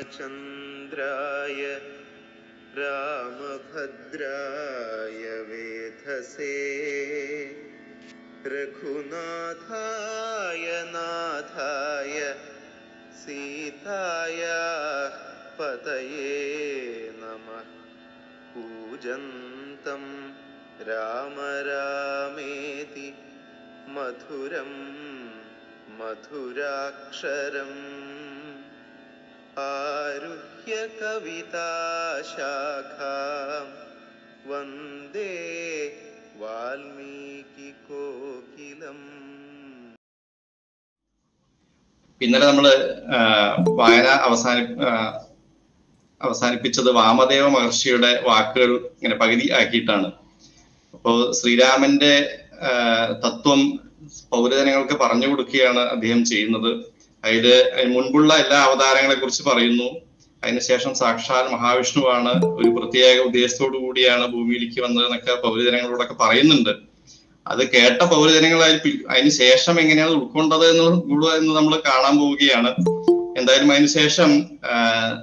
रामचन्द्राय रामभद्राय वेधसे। रघुनाथाय नाथाय सीताया पतये नमः। पूजन्तं राम रामेति मधुरं मधुराक्षरम् आरुह्य कविताशाखां वन्दे वाल्मीकिकोकिलम् ഇന്നലെ നമ്മള് ആ, വായന അവസാനി ആ, അവസാനിപ്പിച്ചത് വാമദേവ മഹർഷിയുടെ വാക്കുകൾ ഇങ്ങനെ പകുതി ആക്കിയിട്ടാണ് അപ്പോ ശ്രീരാമന്റെ ആ, തത്വം പൗരജനങ്ങൾക്ക് പറഞ്ഞു കൊടുക്കുകയാണ് അദ്ദേഹം ചെയ്യുന്നത് അതിൽ മുൻപുള്ള എല്ലാ അവതാരങ്ങളെ കുറിച്ച് പറയുന്നു. അതിനുശേഷം സാക്ഷാൽ മഹാവിഷ്ണുവാണ് ഒരു പ്രത്യേക ഉദ്ദേശത്തോടു കൂടിയാണ് ഭൂമിയിലേക്ക് വന്നത് എന്നൊക്കെ പൗരജനങ്ങളോടൊക്കെ പറയുന്നുണ്ട്. അത് കേട്ട അതിനുശേഷം അതിന് ശേഷം എങ്ങനെയാണ് ഉൾക്കൊണ്ടത് എന്ന് എന്ന് നമ്മൾ കാണാൻ പോവുകയാണ്. എന്തായാലും അതിനുശേഷം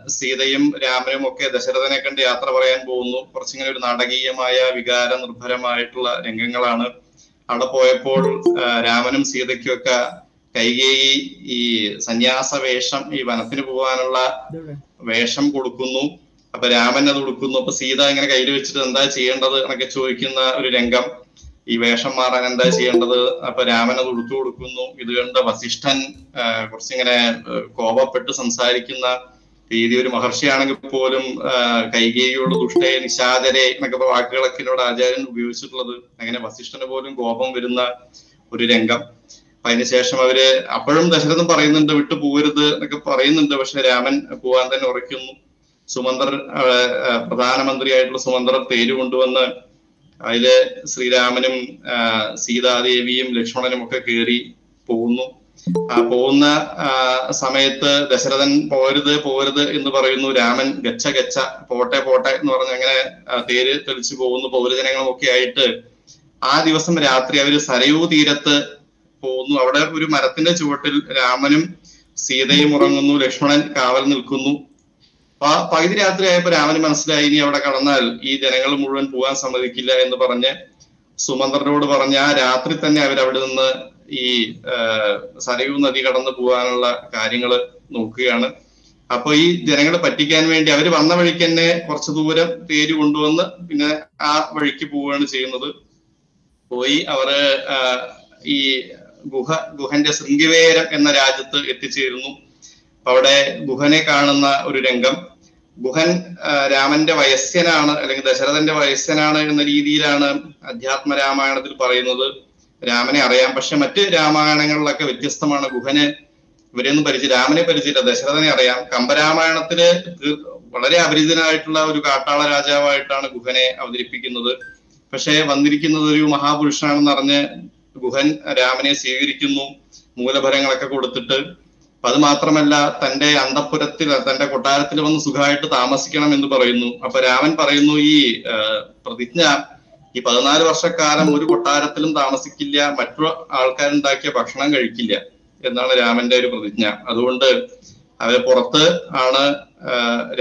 സീതയും രാമനും ഒക്കെ ദശരഥനെ കണ്ട് യാത്ര പറയാൻ പോകുന്നു. കുറച്ചിങ്ങനെ ഒരു നാടകീയമായ വികാര നിർഭരമായിട്ടുള്ള രംഗങ്ങളാണ് അവിടെ പോയപ്പോൾ രാമനും സീതയ്ക്കും ഒക്കെ കൈകേയി ഈ സന്യാസ വേഷം ഈ വനത്തിന് പോകാനുള്ള വേഷം കൊടുക്കുന്നു. അപ്പൊ രാമൻ അത് കൊടുക്കുന്നു. അപ്പൊ സീത ഇങ്ങനെ കയ്യിൽ വെച്ചിട്ട് എന്താ ചെയ്യേണ്ടത് എന്നൊക്കെ ചോദിക്കുന്ന ഒരു രംഗം ഈ വേഷം മാറാൻ എന്താ ചെയ്യേണ്ടത്? അപ്പൊ രാമൻ അത് ഉടുത്തു കൊടുക്കുന്നു. ഇത് കണ്ട വസിഷ്ഠൻ കുറച്ചിങ്ങനെ കോപപ്പെട്ട് സംസാരിക്കുന്ന രീതി. ഒരു മഹർഷിയാണെങ്കിൽ പോലും കൈകേയോട് കൈകേയിയോട് ദുഷ്ടയെ നിശാചരെ എന്നൊക്കെ വാക്കുകളൊക്കെ എന്നോട് ആചാര്യൻ ഉപയോഗിച്ചിട്ടുള്ളത്. അങ്ങനെ വസിഷ്ഠന് പോലും കോപം വരുന്ന ഒരു രംഗം. അപ്പൊ അതിനുശേഷം അവർ അപ്പോഴും ദശരഥൻ പറയുന്നുണ്ട് വിട്ടു പോകരുത് എന്നൊക്കെ പറയുന്നുണ്ട്. പക്ഷെ രാമൻ പോവാൻ തന്നെ ഉറയ്ക്കുന്നു. സുമന്ത്രർ പ്രധാനമന്ത്രിയായിട്ടുള്ള സുമന്ത്രർ തേര് കൊണ്ടുവന്ന് അതിൽ ശ്രീരാമനും സീതാദേവിയും ലക്ഷ്മണനും ഒക്കെ കയറി പോകുന്നു. പോകുന്ന സമയത്ത് ദശരഥൻ പോരുത് പോരുത് എന്ന് പറയുന്നു. രാമൻ ഗച്ച ഗച്ച പോട്ടെ പോട്ടെ എന്ന് പറഞ്ഞ് അങ്ങനെ തേര് തെളിച്ചു പോകുന്നു. പൗരജനങ്ങളും ഒക്കെ ആയിട്ട് ആ ദിവസം രാത്രി അവർ സരയൂ തീരത്ത് പോകുന്നു. അവിടെ ഒരു മരത്തിന്റെ ചുവട്ടിൽ രാമനും സീതയും ഉറങ്ങുന്നു. ലക്ഷ്മണൻ കാവൽ നിൽക്കുന്നു. പകുതി രാത്രി ആയപ്പോ രാമന് മനസ്സിലായി ഇനി അവിടെ കടന്നാൽ ഈ ജനങ്ങൾ മുഴുവൻ പോകാൻ സമ്മതിക്കില്ല എന്ന് പറഞ്ഞ് സുമന്ത്രനോട് പറഞ്ഞ ആ രാത്രി തന്നെ അവരവിടെ നിന്ന് ഈ സരയു നദി കടന്നു പോകാനുള്ള കാര്യങ്ങൾ നോക്കുകയാണ്. അപ്പൊ ഈ ജനങ്ങളെ പറ്റിക്കാൻ വേണ്ടി അവർ വന്ന വഴിക്ക് തന്നെ കുറച്ചു ദൂരം തേര് കൊണ്ടുവന്ന് പിന്നെ ആ വഴിക്ക് പോവുകയാണ് ചെയ്യുന്നത്. പോയി അവർ ഈ ഗുഹ ഗുഹന്റെ ശൃംഗിവേരം എന്ന രാജ്യത്ത് എത്തിച്ചേരുന്നു. അപ്പൊ അവിടെ ഗുഹനെ കാണുന്ന ഒരു രംഗം. ഗുഹൻ രാമന്റെ വയസ്യനാണ് അല്ലെങ്കിൽ ദശരഥന്റെ വയസ്യനാണ് എന്ന രീതിയിലാണ് അധ്യാത്മ രാമായണത്തിൽ പറയുന്നത്. രാമനെ അറിയാം. പക്ഷെ മറ്റ് രാമായണങ്ങളിലൊക്കെ വ്യത്യസ്തമാണ്. ഗുഹന് ഇവരെയൊന്നും പരിചയം രാമനെ പരിചയമില്ല ദശരഥനെ അറിയാം. കമ്പരാമായണത്തിൽ വളരെ അപരിചിതനായിട്ടുള്ള ഒരു കാട്ടാള രാജാവായിട്ടാണ് ഗുഹനെ അവതരിപ്പിക്കുന്നത്. പക്ഷേ വന്നിരിക്കുന്നത് ഒരു മഹാപുരുഷനാണെന്ന് അറിഞ്ഞ് ഗുഹൻ രാമനെ സ്വീകരിക്കുന്നു മൂലഭരങ്ങളൊക്കെ കൊടുത്തിട്ട്. അത് മാത്രമല്ല തന്റെ അന്തപുരത്തിൽ തന്റെ കൊട്ടാരത്തിൽ വന്ന് സുഖമായിട്ട് താമസിക്കണം എന്ന് പറയുന്നു. അപ്പൊ രാമൻ പറയുന്നു ഈ പ്രതിജ്ഞ ഈ പതിനാല് വർഷക്കാലം ഒരു കൊട്ടാരത്തിലും താമസിക്കില്ല മറ്റു ആൾക്കാരുണ്ടാക്കിയ ഭക്ഷണം കഴിക്കില്ല എന്നാണ് രാമന്റെ ഒരു പ്രതിജ്ഞ. അതുകൊണ്ട് അവർ പുറത്ത് ആണ്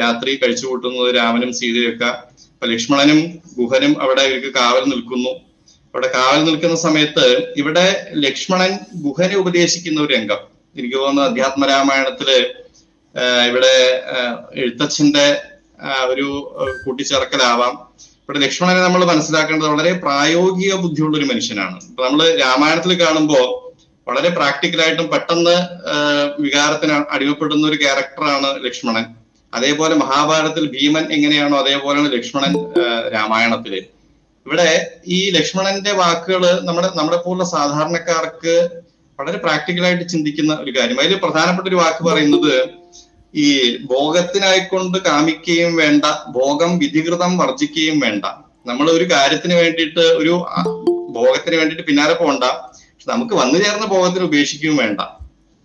രാത്രി കഴിച്ചു കൂട്ടുന്നത് രാമനും സീതയൊക്കെ. അപ്പൊ ലക്ഷ്മണനും ഗുഹനും അവിടെ ഇവർക്ക് കാവൽ നിൽക്കുന്നു. അവിടെ കാവൽ നിൽക്കുന്ന സമയത്ത് ഇവിടെ ലക്ഷ്മണൻ ഗുഹനെ ഉപദേശിക്കുന്ന ഒരു രംഗം. എനിക്ക് തോന്നുന്നു അധ്യാത്മരാമായണത്തിൽ ഇവിടെ എഴുത്തച്ഛന്റെ ഒരു കൂട്ടിച്ചേർക്കലാവാം. ഇവിടെ ലക്ഷ്മണനെ നമ്മൾ മനസ്സിലാക്കേണ്ടത് വളരെ പ്രായോഗിക ബുദ്ധിയുള്ള ഒരു മനുഷ്യനാണ്. നമ്മൾ രാമായണത്തിൽ കാണുമ്പോൾ വളരെ പ്രാക്ടിക്കലായിട്ടും പെട്ടെന്ന് വികാരത്തിന് അടിമപ്പെടുന്ന ഒരു ക്യാരക്ടറാണ് ലക്ഷ്മണൻ. അതേപോലെ മഹാഭാരതത്തിൽ ഭീമൻ എങ്ങനെയാണോ അതേപോലെയാണ് ലക്ഷ്മണൻ രാമായണത്തിൽ. ഇവിടെ ഈ ലക്ഷ്മണന്റെ വാക്കുകൾ നമ്മുടെ നമ്മുടെ പോലുള്ള സാധാരണക്കാർക്ക് വളരെ പ്രാക്ടിക്കലായിട്ട് ചിന്തിക്കുന്ന ഒരു കാര്യം. അതിൽ പ്രധാനപ്പെട്ട ഒരു വാക്ക് പറയുന്നത് ഈ ഭോഗത്തിനായിക്കൊണ്ട് കാമിക്കുകയും വേണ്ട ഭോഗം വിധികൃതം വർജിക്കുകയും വേണ്ട. നമ്മൾ ഒരു കാര്യത്തിന് വേണ്ടിയിട്ട് ഒരു ഭോഗത്തിന് വേണ്ടിയിട്ട് പിന്നാലെ പോകണ്ട നമുക്ക് വന്നു ചേർന്ന ഭോഗത്തിന് ഉപേക്ഷിക്കുകയും വേണ്ട.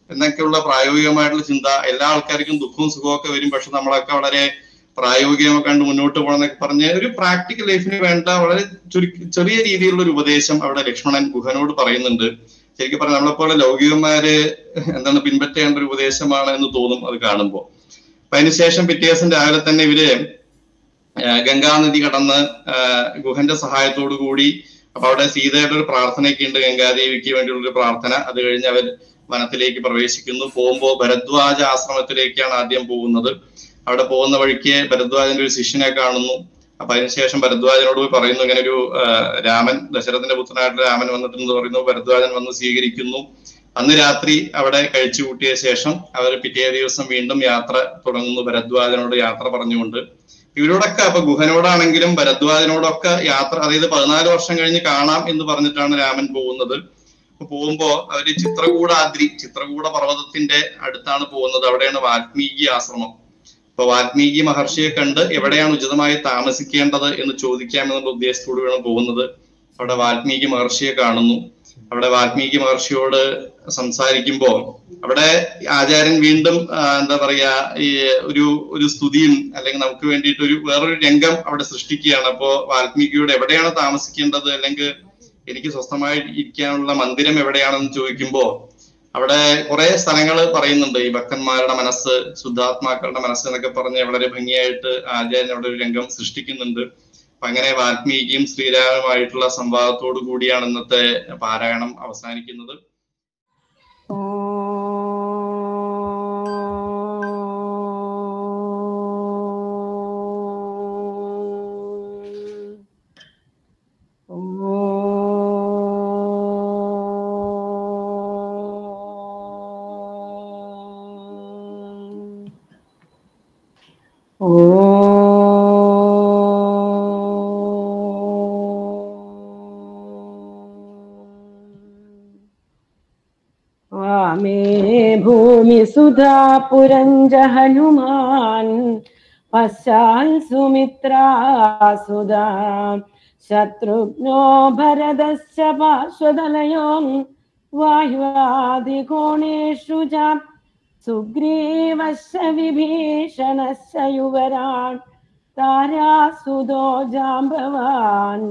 എന്നൊക്കെയുള്ള പ്രായോഗികമായിട്ടുള്ള ചിന്ത എല്ലാ ആൾക്കാർക്കും ദുഃഖവും സുഖവും ഒക്കെ വരും. പക്ഷെ നമ്മളൊക്കെ വളരെ പ്രായോഗികമൊക്കെ കണ്ട് മുന്നോട്ട് പോകണം എന്നൊക്കെ പറഞ്ഞ് ഒരു പ്രാക്ടിക്കൽ ലൈഫിന് വേണ്ട വളരെ ചുരുക്കി ചെറിയ രീതിയിലുള്ള ഒരു ഉപദേശം അവിടെ ലക്ഷ്മണൻ ഗുഹനോട് പറയുന്നുണ്ട്. ശരിക്കും പറഞ്ഞാൽ നമ്മളെപ്പോലെ ലൗകികന്മാര് എന്താണ് പിൻപറ്റേണ്ട ഒരു ഉപദേശമാണ് എന്ന് തോന്നും അത് കാണുമ്പോൾ. അപ്പൊ അതിനുശേഷം പിറ്റേ ദിവസം രാവിലെ തന്നെ ഇവർ ഗംഗാനദി കടന്ന് ഗുഹന്റെ സഹായത്തോടു കൂടി അപ്പൊ അവിടെ സീതയുടെ ഒരു പ്രാർത്ഥനയൊക്കെ ഉണ്ട് ഗംഗാദേവിക്ക് വേണ്ടിയുള്ള ഒരു പ്രാർത്ഥന. അത് കഴിഞ്ഞ് അവർ വനത്തിലേക്ക് പ്രവേശിക്കുന്നു. പോകുമ്പോ ഭരദ്വാജ ആശ്രമത്തിലേക്കാണ് ആദ്യം പോകുന്നത്. അവിടെ പോകുന്ന വഴിക്ക് ഭരദ്വാജന്റെ ഒരു ശിഷ്യനെ കാണുന്നു. അപ്പൊ അതിനുശേഷം ഭരദ്വാജനോട് പോയി പറയുന്നു ഇങ്ങനെ ഒരു രാമൻ ദശരഥന്റെ പുത്രനായിട്ട് രാമൻ വന്നിട്ടുണ്ടെന്ന് പറയുന്നു. ഭരദ്വാജൻ വന്ന് സ്വീകരിക്കുന്നു. അന്ന് രാത്രി അവിടെ കഴിച്ചു കൂട്ടിയ ശേഷം അവർ പിറ്റേ ദിവസം വീണ്ടും യാത്ര തുടങ്ങുന്നു ഭരദ്വാജനോട് യാത്ര പറഞ്ഞുകൊണ്ട്. ഇവരോടൊക്കെ അപ്പൊ ഗുഹനോടാണെങ്കിലും ഭരദ്വാജനോടൊക്കെ യാത്ര അതായത് പതിനാല് വർഷം കഴിഞ്ഞ് കാണാം എന്ന് പറഞ്ഞിട്ടാണ് രാമൻ പോകുന്നത്. പോകുമ്പോ അവർ ചിത്രകൂടാദ്രി ചിത്രകൂട പർവതത്തിന്റെ അടുത്താണ് പോകുന്നത്. അവിടെയാണ് വാൽമീകി ആശ്രമം. അപ്പൊ വാൽമീകി മഹർഷിയെ കണ്ട് എവിടെയാണ് ഉചിതമായി താമസിക്കേണ്ടത് എന്ന് ചോദിക്കാമെന്നുള്ള ഉദ്ദേശത്തോട് വേണം പോകുന്നത്. അവിടെ വാൽമീകി മഹർഷിയെ കാണുന്നു. അവിടെ വാൽമീകി മഹർഷിയോട് സംസാരിക്കുമ്പോൾ അവിടെ ആചാര്യൻ വീണ്ടും എന്താ പറയാ ഈ ഒരു ഒരു സ്തുതിയും അല്ലെങ്കിൽ നമുക്ക് വേണ്ടിയിട്ട് ഒരു വേറൊരു രംഗം അവിടെ സൃഷ്ടിക്കുകയാണ്. അപ്പോ വാൽമീകിയോട് എവിടെയാണ് താമസിക്കേണ്ടത്? അല്ലെങ്കിൽ എനിക്ക് സ്വസ്ഥമായി ഇരിക്കാനുള്ള മന്ദിരം എവിടെയാണെന്ന് ചോദിക്കുമ്പോ അവിടെ കുറെ സ്ഥലങ്ങൾ പറയുന്നുണ്ട്. ഈ ഭക്തന്മാരുടെ മനസ്സ് ശുദ്ധാത്മാക്കളുടെ മനസ്സ് എന്നൊക്കെ പറഞ്ഞ് വളരെ ഭംഗിയായിട്ട് ആചാര്യൻ അവിടെ ഒരു രംഗം സൃഷ്ടിക്കുന്നുണ്ട്. അപ്പൊ അങ്ങനെ വാൽമീകിയും ശ്രീരാമുമായിട്ടുള്ള സംവാദത്തോടു കൂടിയാണ് ഇന്നത്തെ പാരായണം അവസാനിക്കുന്നത്. मे भूमिसुधा पुरञ्ज हनुमान् पश्चान् सुमित्रा सुधा शत्रुघ्नो भरदश्च पार्श्वदलयों वायुवादिकोणेषु च സുഗ്രീവശ്ച വിഭീഷണശ യുവരാൺ താരാസുതോ ജാംബവാൻ.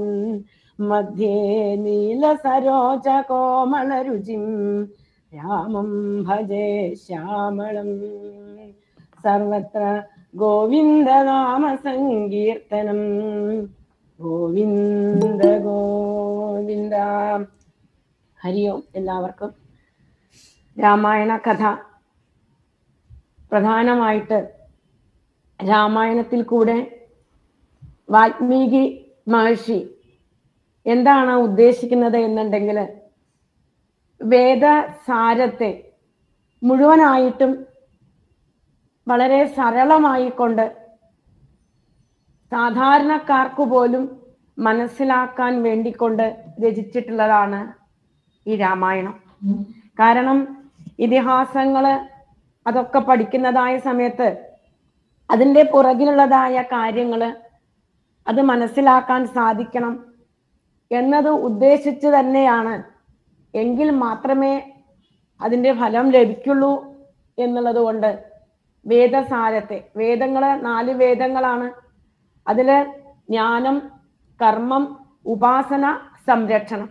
മധ്യേ നീലസരോജ കോമളരുചിം രാമം ഭജേ ശ്യാമളം. സർവത്ര ഗോവിന്ദനാമ സങ്കീർത്തനം. ഗോവിന്ദ ഗോവിന്ദ. ഹരി എല്ലാവർക്കും. രാമായണ കഥ. പ്രധാനമായിട്ട് രാമായണത്തിൽ കൂടെ വാൽമീകി മഹർഷി എന്താണ് ഉദ്ദേശിക്കുന്നത് എന്നുണ്ടെങ്കിൽ വേദസാരത്തെ മുഴുവനായിട്ടും വളരെ സരളമായിക്കൊണ്ട് സാധാരണക്കാർക്ക് പോലും മനസ്സിലാക്കാൻ വേണ്ടിക്കൊണ്ട് രചിച്ചിട്ടുള്ളതാണ് ഈ രാമായണം. കാരണം ഇതിഹാസങ്ങൾ അതൊക്കെ പഠിക്കുന്നതായ സമയത്ത് അതിന്റെ പുറകിലുള്ളതായ കാര്യങ്ങൾ അത് മനസ്സിലാക്കാൻ സാധിക്കണം എന്നത് ഉദ്ദേശിച്ച് തന്നെയാണ് എങ്കിൽ മാത്രമേ അതിന്റെ ഫലം ലഭിക്കുള്ളൂ എന്നുള്ളത് കൊണ്ട് വേദസാരത്തെ വേദങ്ങൾ നാല് വേദങ്ങളാണ്. അതിൽ ജ്ഞാനം കർമ്മം ഉപാസന സംരക്ഷണം.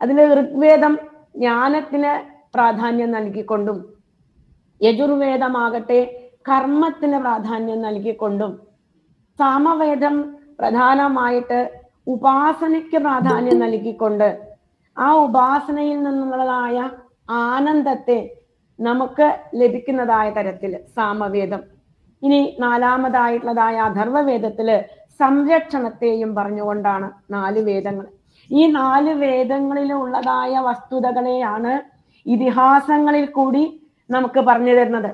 അതിൽ ഋഗ്വേദം ജ്ഞാനത്തിന് പ്രാധാന്യം നൽകിക്കൊണ്ടും യജുർവേദമാകട്ടെ കർമ്മത്തിന് പ്രാധാന്യം നൽകിക്കൊണ്ടും സാമവേദം പ്രധാനമായിട്ട് ഉപാസനയ്ക്ക് പ്രാധാന്യം നൽകിക്കൊണ്ട് ആ ഉപാസനയിൽ നിന്നുള്ളതായ ആനന്ദത്തെ നമുക്ക് ലഭിക്കുന്നതായ തരത്തിൽ സാമവേദം. ഇനി നാലാമതായിട്ടുള്ളതായ അഥർവവേദത്തിൽ സംരക്ഷണത്തെയും പറഞ്ഞുകൊണ്ടാണ് നാല് വേദങ്ങൾ. ഈ നാല് വേദങ്ങളിലുള്ളതായ വസ്തുതകളെയാണ് ഇതിഹാസങ്ങളിൽ കൂടി നമുക്ക് പറഞ്ഞു തരുന്നത്.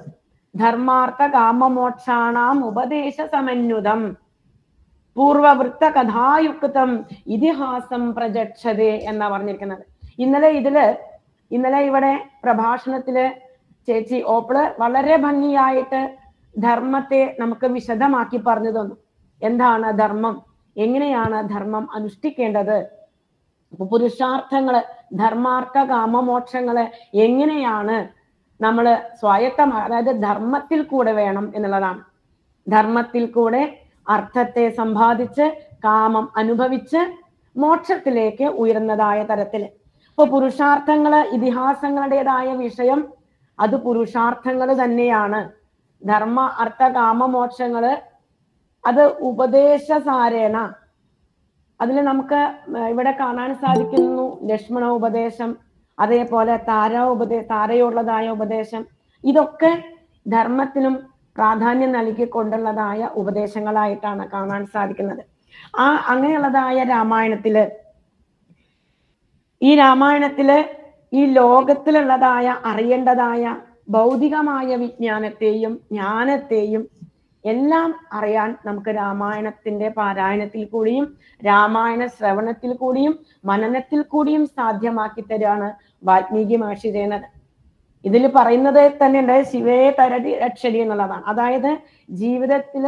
ധർമാർത്ഥ കാമമോക്ഷാണാം ഉപദേശ സമന്വിതം പൂർവവൃത്ത കഥായുക്തം ഇതിഹാസം പ്രജക്ഷതേ എന്നാ പറഞ്ഞിരിക്കുന്നത്. ഇന്നലെ ഇതിൽ ഇന്നലെ ഇവിടെ പ്രഭാഷണത്തിൽ ചേച്ചി ഓപ്പിൾ വളരെ ഭംഗിയായിട്ട് ധർമ്മത്തെ നമുക്ക് വിശദമാക്കി പറഞ്ഞു തന്നു. എന്താണ് ധർമ്മം? എങ്ങനെയാണ് ധർമ്മം അനുഷ്ഠിക്കേണ്ടത്? പുരുഷാർത്ഥങ്ങൾ ധർമാർത്ഥ കാമമോക്ഷങ്ങൾ എങ്ങനെയാണ് നമ്മൾ സ്വായത്തമായ അതായത് ധർമ്മത്തിൽ കൂടെ വേണം എന്നുള്ളതാണ്. ധർമ്മത്തിൽ കൂടെ അർത്ഥത്തെ സമ്പാദിച്ച് കാമം അനുഭവിച്ച് മോക്ഷത്തിലേക്ക് ഉയർന്നതായ തരത്തിൽ ഇപ്പൊ പുരുഷാർത്ഥങ്ങൾ ഇതിഹാസങ്ങളുടേതായ വിഷയം. അത് പുരുഷാർത്ഥങ്ങൾ തന്നെയാണ്. ധർമ്മ അർത്ഥ കാമ മോക്ഷങ്ങൾ അത് ഉപദേശസാരേണ. അതിൽ നമുക്ക് ഇവിടെ കാണാൻ സാധിക്കുന്നു ലക്ഷ്മണ ഉപദേശം. അതേപോലെ താര ഉപദേ താരയുള്ളതായ ഉപദേശം. ഇതൊക്കെ ധർമ്മത്തിനും പ്രാധാന്യം നൽകിക്കൊണ്ടുള്ളതായ ഉപദേശങ്ങളായിട്ടാണ് കാണാൻ സാധിക്കുന്നത്. ആ അങ്ങനെയുള്ളതായ രാമായണത്തിൽ ഈ രാമായണത്തിൽ ഈ ലോകത്തിലുള്ളതായ അറിയേണ്ടതായ ഭൗതികമായ വിജ്ഞാനത്തെയും ജ്ഞാനത്തെയും എല്ലാം അറിയാൻ നമുക്ക് രാമായണത്തിന്റെ പാരായണത്തിൽ കൂടിയും രാമായണ ശ്രവണത്തിൽ കൂടിയും മനനത്തിൽ കൂടിയും സാധ്യമാക്കി തരാണ് വാൽമീകി മഹർഷി ചെയ്യുന്നത് ഇതിൽ പറയുന്നത് തന്നെയുണ്ട് ശിവയെ തരടി രക്ഷടി എന്നുള്ളതാണ്. അതായത് ജീവിതത്തിൽ